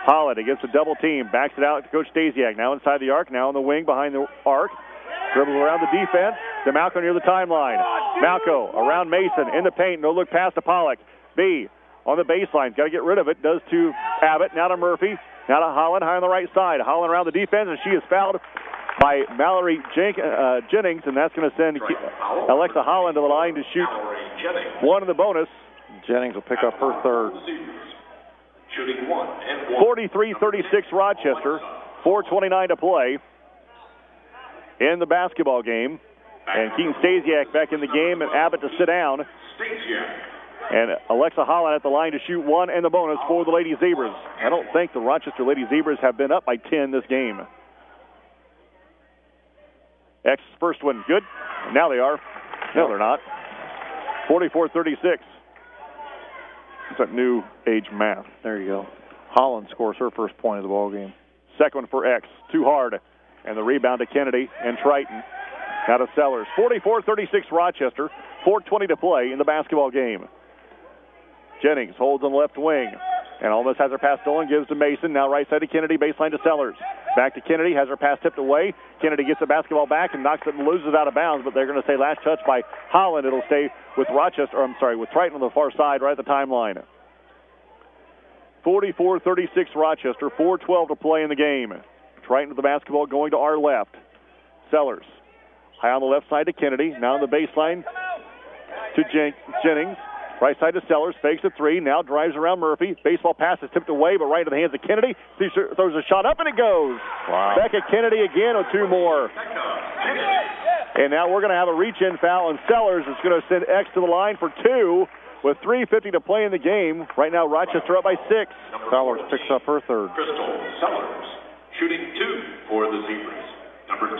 Holland against a double team. Backs it out to Coach Stasiak. Now inside the arc. Now on the wing behind the arc. Dribbles around the defense. To Malco near the timeline. Malco around Mason in the paint. No look pass to Pollock. B on the baseline. Got to get rid of it. Does to Abbott. Now to Murphy. Now to Holland. High on the right side. Holland around the defense, and she is fouled by Mallory Jen- uh, Jennings, and that's going to send Alexa Holland to the line to shoot one in the bonus. Jennings will pick up her third. Shooting one and one. 43-36 Rochester. 4.29 to play in the basketball game. And Keaton Stasiak back in the game, and Abbott to sit down. And Alexa Holland at the line to shoot one and the bonus for the Lady Zebras. I don't think the Rochester Lady Zebras have been up by 10 this game. X's first one, good. Now they are. No, they're not. 44-36. It's a new age math. There you go. Holland scores her first point of the ball game. Second one for X. Too hard. And the rebound to Kennedy and Triton. Now to Sellers. 44-36 Rochester. 4.20 to play in the basketball game. Jennings holds on the left wing. And almost has her pass stolen. Gives to Mason. Now right side to Kennedy. Baseline to Sellers. Back to Kennedy. Has her pass tipped away. Kennedy gets the basketball back and knocks it and loses it out of bounds. But they're going to say last touch by Holland. It'll stay with Rochester. I'm sorry, with Triton on the far side right at the timeline. 44-36 Rochester. 4-12 to play in the game. Triton into the basketball going to our left. Sellers. High on the left side to Kennedy. Now on the baseline to Jen- Jennings. Right side to Sellers. Fakes a three. Now drives around Murphy. Baseball pass is tipped away, but right into the hands of Kennedy. She throws a shot up and it goes. Wow. Becca Kennedy again with two more. And now we're going to have a reach-in foul and Sellers. is going to send X to the line for two with 3.50 to play in the game. Right now, Rochester up by six. Sellers picks up her third. Crystal Sellers. Shooting two for the Zebras. Number 10,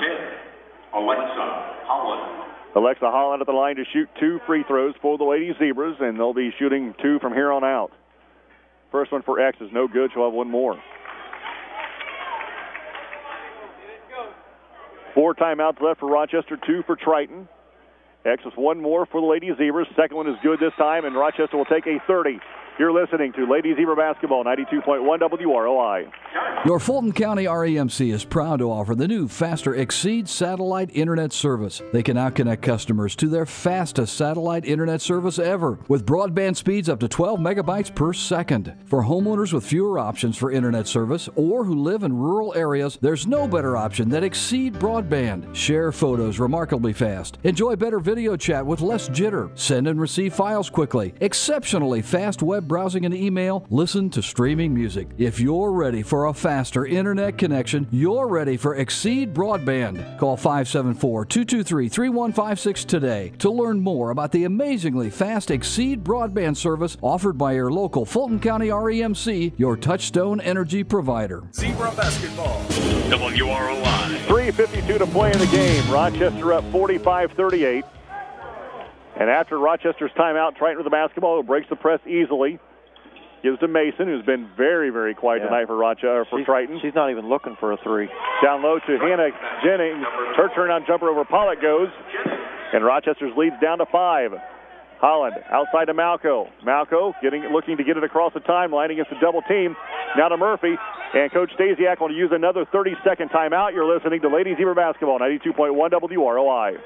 Alexa Holland. Alexa Holland at the line to shoot two free throws for the Lady Zebras, and they'll be shooting two from here on out. First one for X is no good. She'll have one more. Four timeouts left for Rochester, two for Triton. X is one more for the Lady Zebras. Second one is good this time, and Rochester will take a 30. You're listening to Lady Zebra Basketball, 92.1 WROI. Your Fulton County REMC is proud to offer the new Faster Exede satellite internet service. They can now connect customers to their fastest satellite internet service ever with broadband speeds up to 12 megabytes per second. For homeowners with fewer options for internet service or who live in rural areas, there's no better option than Exede Broadband. Share photos remarkably fast. Enjoy better video chat with less jitter. Send and receive files quickly. Exceptionally fast web browsing an email. Listen to streaming music. If you're ready for a faster internet connection, you're ready for Exede Broadband. Call 574 223 3156 today to learn more about the amazingly fast Exede Broadband service offered by your local Fulton County REMC, your touchstone energy provider. Zebra basketball. WROI. 3.52 to play in the game. Rochester up 45 38. And after Rochester's timeout, Triton with the basketball, who breaks the press easily. Gives to Mason, who's been very, very quiet Yeah. tonight for Rochester for She's- Triton. She's not even looking for a three. Down low to Hannah Jennings. Her turnaround jumper over Pollock goes. And Rochester's leads down to five. Holland outside to Malco. Malco getting looking to get it across the timeline against a double team. Now to Murphy. And Coach Stasiak will use another 30 second timeout. You're listening to Lady Zebra Basketball, 92.1 WROI.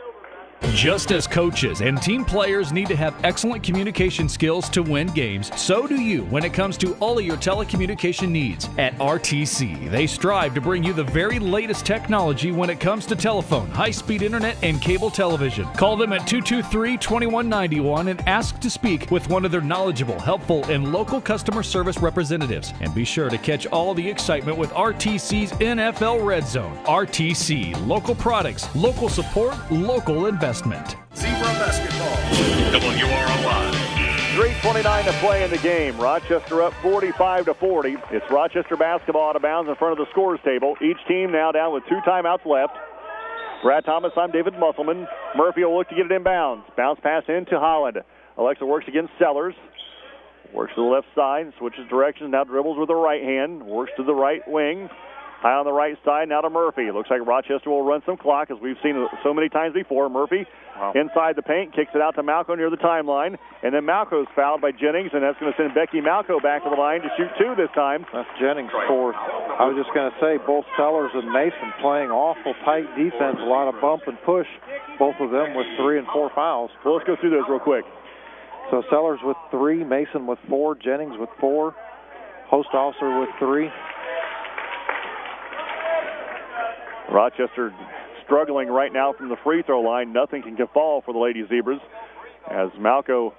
Just as coaches and team players need to have excellent communication skills to win games, so do you when it comes to all of your telecommunication needs. At RTC, they strive to bring you the very latest technology when it comes to telephone, high speed internet, and cable television. Call them at 223 2191 and ask to speak with one of their knowledgeable, helpful, and local customer service representatives. And be sure to catch all the excitement with RTC's NFL Red Zone. RTC, local products, local support, local investment. Zebra basketball. WROI. 3.29 to play in the game. Rochester up 45 to 40. It's Rochester basketball out of bounds in front of the scores table. Each team now down with two timeouts left. Brad Thomas, I'm David Musselman. Murphy will look to get it inbounds. Bounce pass into Holland. Alexa works against Sellers. Works to the left side, switches directions, now dribbles with the right hand, works to the right wing. High on the right side, now to Murphy. Looks like Rochester will run some clock, as we've seen so many times before. Murphy inside the paint, kicks it out to Malco near the timeline, and then Malco's fouled by Jennings, and that's going to send Becky Malco back to the line to shoot two this time. That's Jennings' fourth. I was just going to say, both Sellers and Mason playing awful tight defense, a lot of bump and push, both of them with three and four fouls. Well, let's go through those real quick. So Sellers with three, Mason with four, Jennings with four, Hostrasser with three. Rochester struggling right now from the free throw line. Nothing can fall for the Lady Zebras. As Malco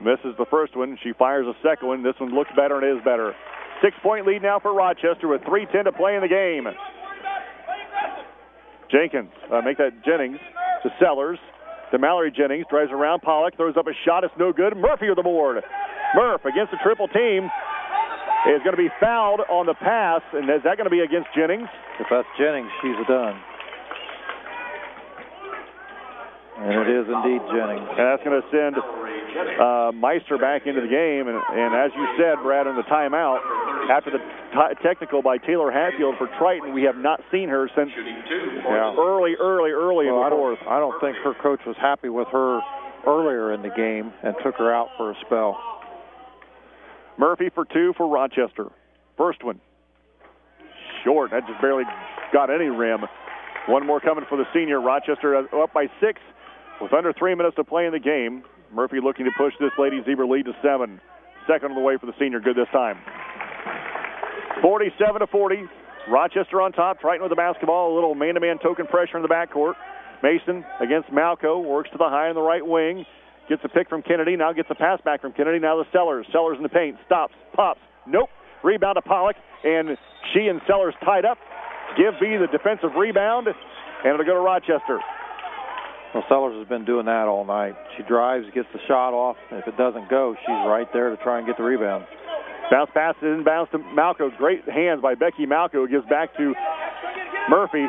misses the first one, she fires a second one. This one looks better and is better. Six point lead now for Rochester with 3.10 to play in the game. Jenkins, uh, make that Jennings to Sellers. To Mallory Jennings, drives around Pollock, throws up a shot, it's no good. Murphy with the board. Murph against the triple team is going to be fouled on the pass, and is that going to be against Jennings? If that's Jennings, she's done. And it is indeed Jennings. And that's going to send uh, Meister back into the game. And, and as you said, Brad, in the timeout, after the t- technical by Taylor Hatfield for Triton, we have not seen her since Yeah. early, early, early Well, in I the don't, fourth. I don't think her coach was happy with her earlier in the game and took her out for a spell. Murphy for two for Rochester. First one. Short. That just barely got any rim. One more coming for the senior. Rochester up by six with under three minutes to play in the game. Murphy looking to push this Lady Zebra lead to seven. Second on the way for the senior. Good this time. 47 to 40. Rochester on top. Triton with the basketball. A little man-to-man token pressure in the backcourt. Mason against Malco. Works to the high on the right wing. Gets a pick from Kennedy. Now gets a pass back from Kennedy. Now the Sellers. Sellers in the paint. Stops. Pops. Nope. Rebound to Pollock. And she and Sellers tied up. Give B the defensive rebound. And it'll go to Rochester. Well, Sellers has been doing that all night. She drives, gets the shot off. and If it doesn't go, she's right there to try and get the rebound. Bounce pass is inbounds to Malco. Great hands by Becky Malco. Gives back to Murphy.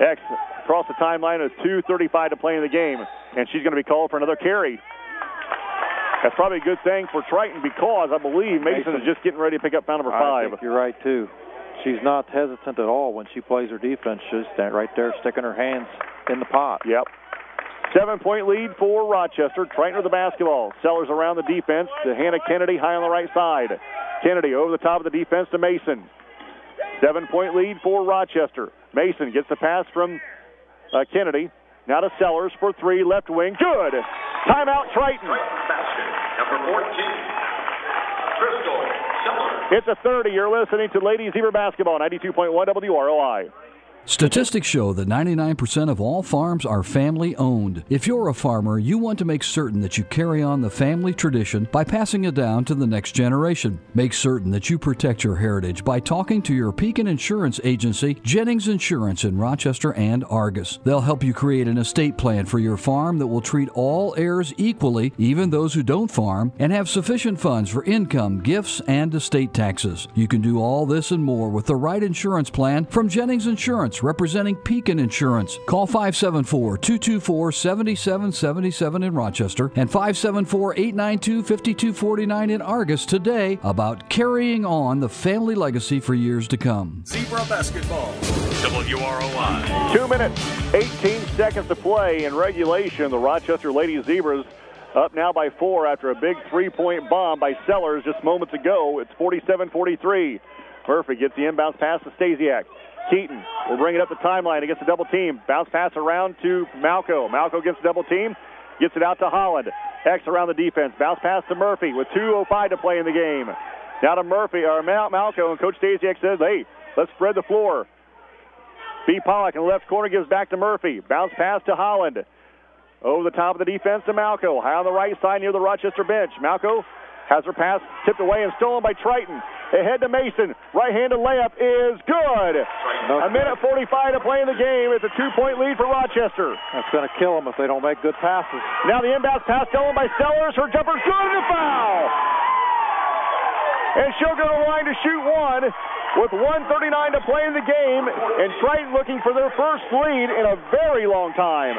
X across the timeline with 2.35 to play in the game. And she's going to be called for another carry. That's probably a good thing for Triton because I believe Mason, is just getting ready to pick up foul number five. I think you're right, too. She's not hesitant at all when she plays her defense. She's right there sticking her hands in the pot. Yep. Seven point lead for Rochester. Triton with the basketball. Sellers around the defense to Hannah Kennedy high on the right side. Kennedy over the top of the defense to Mason. Seven point lead for Rochester. Mason gets the pass from uh, Kennedy. Now to Sellers for three, left wing. Good. Timeout, Triton. Number 14, Crystal. It's a 30. You're listening to Ladies Zebra Basketball, 92.1 WROI. Statistics show that 99% of all farms are family owned. If you're a farmer, you want to make certain that you carry on the family tradition by passing it down to the next generation. Make certain that you protect your heritage by talking to your Pekin Insurance Agency, Jennings Insurance in Rochester and Argos. They'll help you create an estate plan for your farm that will treat all heirs equally, even those who don't farm, and have sufficient funds for income, gifts, and estate taxes. You can do all this and more with the right insurance plan from Jennings Insurance, representing Pekin Insurance. Call 574 224 7777 in Rochester and 574 892 5249 in Argos today about carrying on the family legacy for years to come. Zebra basketball. WROI. Two minutes, 18 seconds to play in regulation. The Rochester Lady Zebras up now by four after a big three-point bomb by Sellers just moments ago. It's 47-43. Murphy gets the inbounds pass to Stasiak. Keaton will bring it up the timeline against the double team. Bounce pass around to Malco. Malco gets the double team, gets it out to Holland. X around the defense. Bounce pass to Murphy with 2.05 to play in the game. Now to Murphy, or Mal- Malco, and Coach Stasiak says, hey, let's spread the floor. B. Pollock in the left corner gives back to Murphy. Bounce pass to Holland. Over the top of the defense to Malco. High on the right side near the Rochester bench. Malco has her pass tipped away and stolen by Triton. Ahead to Mason. Right-handed layup is good. A minute 45 to play in the game. It's a two-point lead for Rochester. That's going to kill them if they don't make good passes. Now the inbound pass stolen by Sellers. Her jumper's good and a foul. And she'll go to the line to shoot one with 139 to play in the game. And Triton looking for their first lead in a very long time.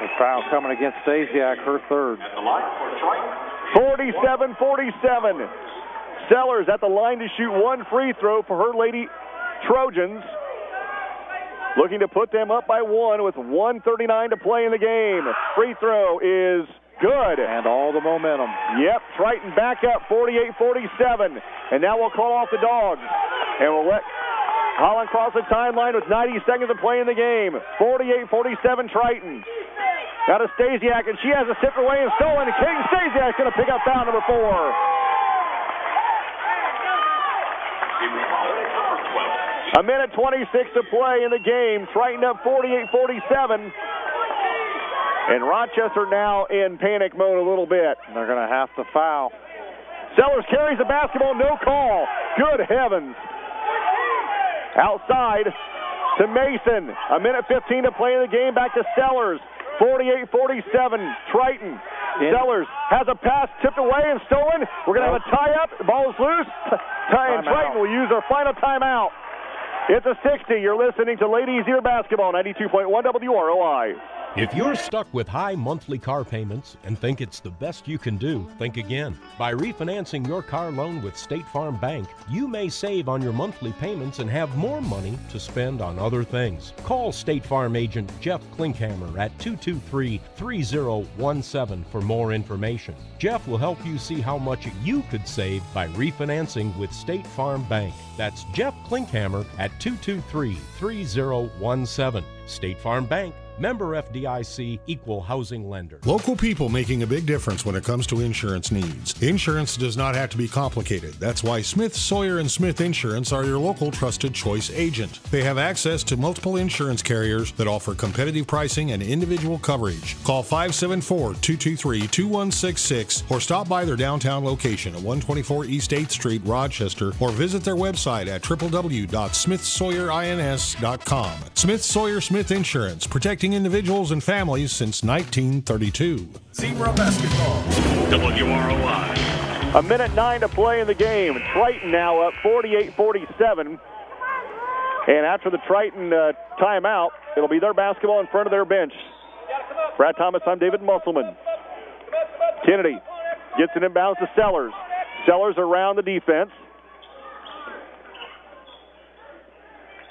The foul coming against Stasiak, her third. 47-47. Sellers at the line to shoot one free throw for her Lady Trojans. Looking to put them up by one with 139 to play in the game. Free throw is good. And all the momentum. Yep, Triton back up 48-47. And now we'll call off the dogs. And we'll let Holland cross the timeline with 90 seconds to play in the game. 48-47 Triton. Now to Stasiak, and she has a sip away and stolen. And King Stasiak's going to pick up foul number four. A minute 26 to play in the game. Triton up 48-47. And Rochester now in panic mode a little bit. They're going to have to foul. Sellers carries the basketball, no call. Good heavens. Outside to Mason. A minute 15 to play in the game. Back to Sellers. 48-47. Triton. Sellers has a pass tipped away and stolen. We're going to have a tie-up. The ball is loose. Tie and Triton will use their final timeout. It's a 60. You're listening to Lady Zebra Basketball, 92.1 WROI. If you're stuck with high monthly car payments and think it's the best you can do, think again. By refinancing your car loan with State Farm Bank, you may save on your monthly payments and have more money to spend on other things. Call State Farm agent Jeff Klinkhammer at 223 3017 for more information. Jeff will help you see how much you could save by refinancing with State Farm Bank. That's Jeff Klinkhammer at 223 3017. State Farm Bank. Member FDIC, equal housing lender. Local people making a big difference when it comes to insurance needs. Insurance does not have to be complicated. That's why Smith, Sawyer, and Smith Insurance are your local trusted choice agent. They have access to multiple insurance carriers that offer competitive pricing and individual coverage. Call 574 223 2166 or stop by their downtown location at 124 East 8th Street, Rochester, or visit their website at www.smithsawyerins.com. Smith Sawyer Smith Insurance, protecting individuals and families since 1932. Zebra basketball. WROI. A minute nine to play in the game. Triton now up 48-47. And after the Triton uh, timeout, it'll be their basketball in front of their bench. Brad Thomas, I'm David Musselman. Kennedy gets an inbounds to Sellers. Sellers around the defense.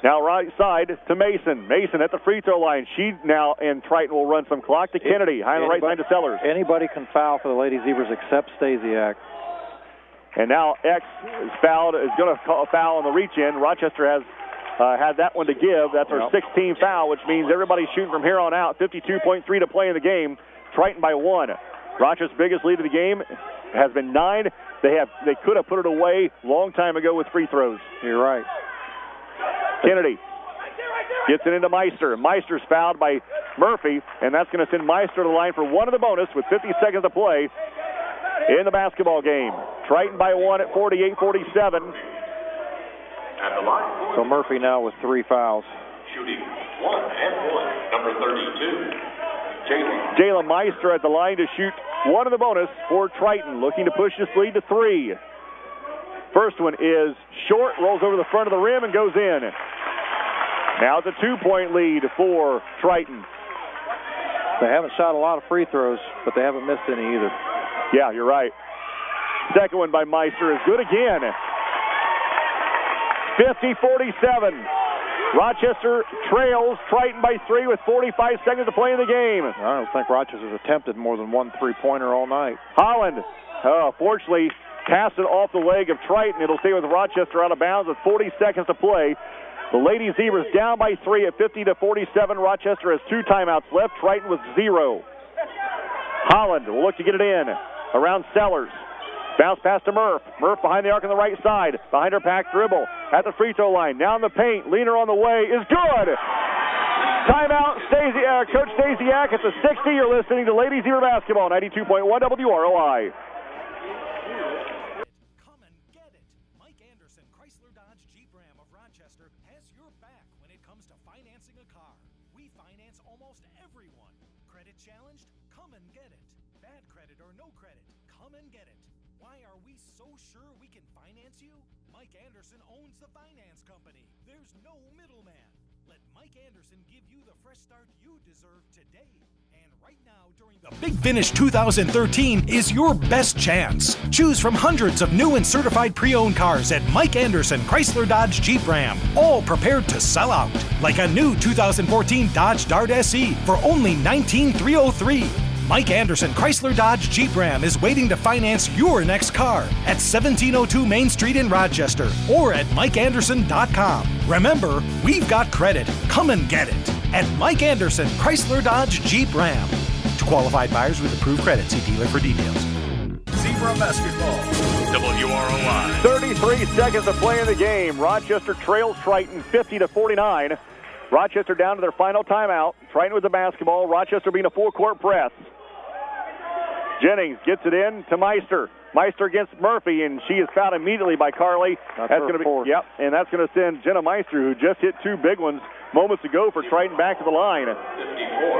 Now right side to Mason. Mason at the free throw line. She now and Triton will run some clock to Kennedy. High on the right side to Sellers. Anybody can foul for the Lady Zebras except Stasiak. And now X is fouled. Is going to call a foul on the reach in. Rochester has uh, had that one to give. That's our 16th foul, which means everybody's shooting from here on out. 52.3 to play in the game. Triton by one. Rochester's biggest lead of the game has been nine. They have they could have put it away long time ago with free throws. You're right. Kennedy gets it into Meister. Meister's fouled by Murphy, and that's going to send Meister to the line for one of the bonus with 50 seconds to play in the basketball game. Triton by one at 48-47. So Murphy now with three fouls. Shooting one and one, number 32. Jalen. Jalen Meister at the line to shoot one of the bonus for Triton, looking to push this lead to three. First one is short, rolls over the front of the rim and goes in. Now it's a two-point lead for Triton. They haven't shot a lot of free throws, but they haven't missed any either. Yeah, you're right. Second one by Meister is good again. 50-47. Rochester trails Triton by three with 45 seconds to play in the game. I don't think Rochester's attempted more than one three-pointer all night. Holland, uh, fortunately, passed it off the leg of Triton. It'll stay with Rochester out of bounds with 40 seconds to play. The Lady Zebras down by three at 50 to 47. Rochester has two timeouts left. Triton with zero. Holland will look to get it in around Sellers. Bounce pass to Murph. Murph behind the arc on the right side. Behind her pack dribble at the free throw line. Now in the paint. Leaner on the way is good. Timeout. Stacey, uh, Coach Stasiak at the 60. You're listening to Lady Zebra Basketball, 92.1 WROI. No credit? Come and get it. Why are we so sure we can finance you? Mike Anderson owns the finance company. There's no middleman. Let Mike Anderson give you the fresh start you deserve today. And right now, during the Big Finish 2013 is your best chance. Choose from hundreds of new and certified pre owned cars at Mike Anderson Chrysler Dodge Jeep Ram, all prepared to sell out. Like a new 2014 Dodge Dart SE for only $19,303. Mike Anderson Chrysler Dodge Jeep Ram is waiting to finance your next car at 1702 Main Street in Rochester or at MikeAnderson.com. Remember, we've got credit. Come and get it at Mike Anderson Chrysler Dodge Jeep Ram. To qualified buyers with approved credit, see dealer for details. Zebra Basketball. WROI. 33 seconds to play in the game. Rochester trails Triton 50 to 49. Rochester down to their final timeout. Triton with the basketball. Rochester being a full court press. Jennings gets it in to Meister. Meister against Murphy, and she is fouled immediately by Carly. That's that's going to be yep, and that's going to send Jenna Meister, who just hit two big ones moments ago for Triton, back to the line.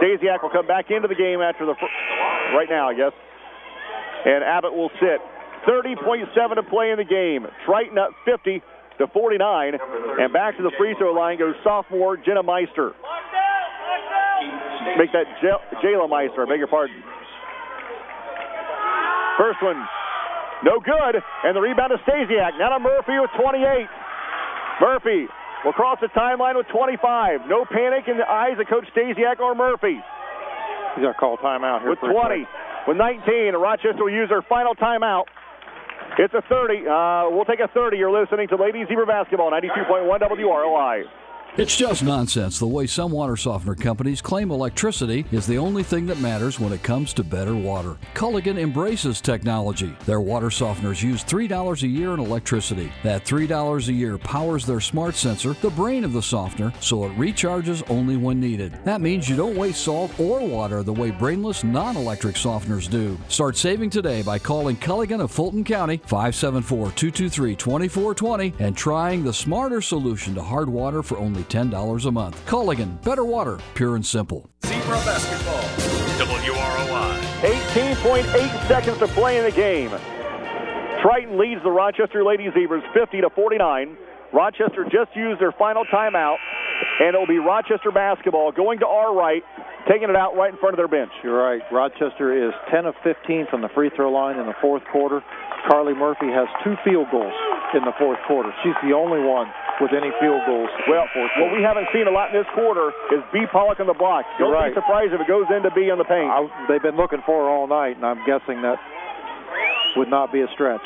Stasiak will come back into the game after the fir- right now, I guess, and Abbott will sit. 30.7 to play in the game. Triton up 50 to 49, and back to the free throw line goes sophomore Jenna Meister. Make that J- Jayla Meister, I beg your pardon. First one, no good, and the rebound to Stasiak. Now to Murphy with 28. Murphy will cross the timeline with 25. No panic in the eyes of Coach Stasiak or Murphy. He's got to call timeout here. With 20, quick. with 19, Rochester will use their final timeout. It's a 30. Uh, we'll take a 30. You're listening to Lady Zebra Basketball, 92.1 WROI. It's just nonsense the way some water softener companies claim electricity is the only thing that matters when it comes to better water. Culligan embraces technology. Their water softeners use $3 a year in electricity. That $3 a year powers their smart sensor, the brain of the softener, so it recharges only when needed. That means you don't waste salt or water the way brainless non electric softeners do. Start saving today by calling Culligan of Fulton County 574 223 2420 and trying the smarter solution to hard water for only $10 a month. Culligan, better water, pure and simple. Zebra Basketball. WROI. 18.8 seconds to play in the game. Triton leads the Rochester Lady Zebras 50 to 49. Rochester just used their final timeout, and it'll be Rochester basketball going to our right, taking it out right in front of their bench. You're right. Rochester is 10 of 15 from the free throw line in the fourth quarter. Carly Murphy has two field goals in the fourth quarter. She's the only one with any field goals. Well, in the fourth what we haven't seen a lot in this quarter is B. Pollock on the block. Don't You're right. be surprised if it goes into B on the paint. I, they've been looking for her all night, and I'm guessing that would not be a stretch.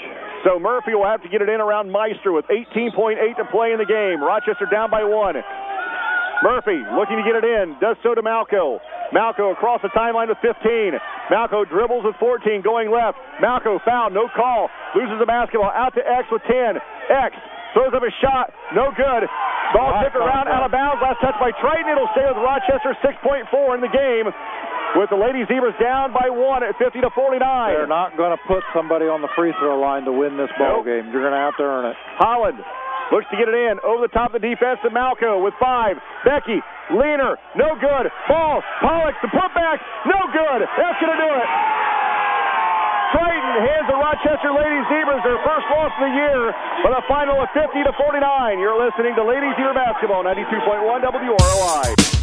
So Murphy will have to get it in around Meister with 18.8 to play in the game. Rochester down by one. Murphy looking to get it in, does so to Malco. Malco across the timeline with 15. Malco dribbles with 14, going left. Malco foul, no call. Loses the basketball out to X with 10. X throws up a shot, no good. Ball tipped around out of bounds. Last touch by Triton. It'll stay with Rochester 6.4 in the game. With the Lady Zebras down by one at 50 to 49. They're not going to put somebody on the free throw line to win this ball Nope. game. You're going to have to earn it. Holland looks to get it in over the top of the defense to Malco with five. Becky, leaner, no good. Ball, Pollock, the putback, no good. That's going to do it. Triton hands the Rochester Lady Zebras their first loss of the year with a final of 50 to 49. You're listening to Lady Zebra Basketball, 92.1 WROI.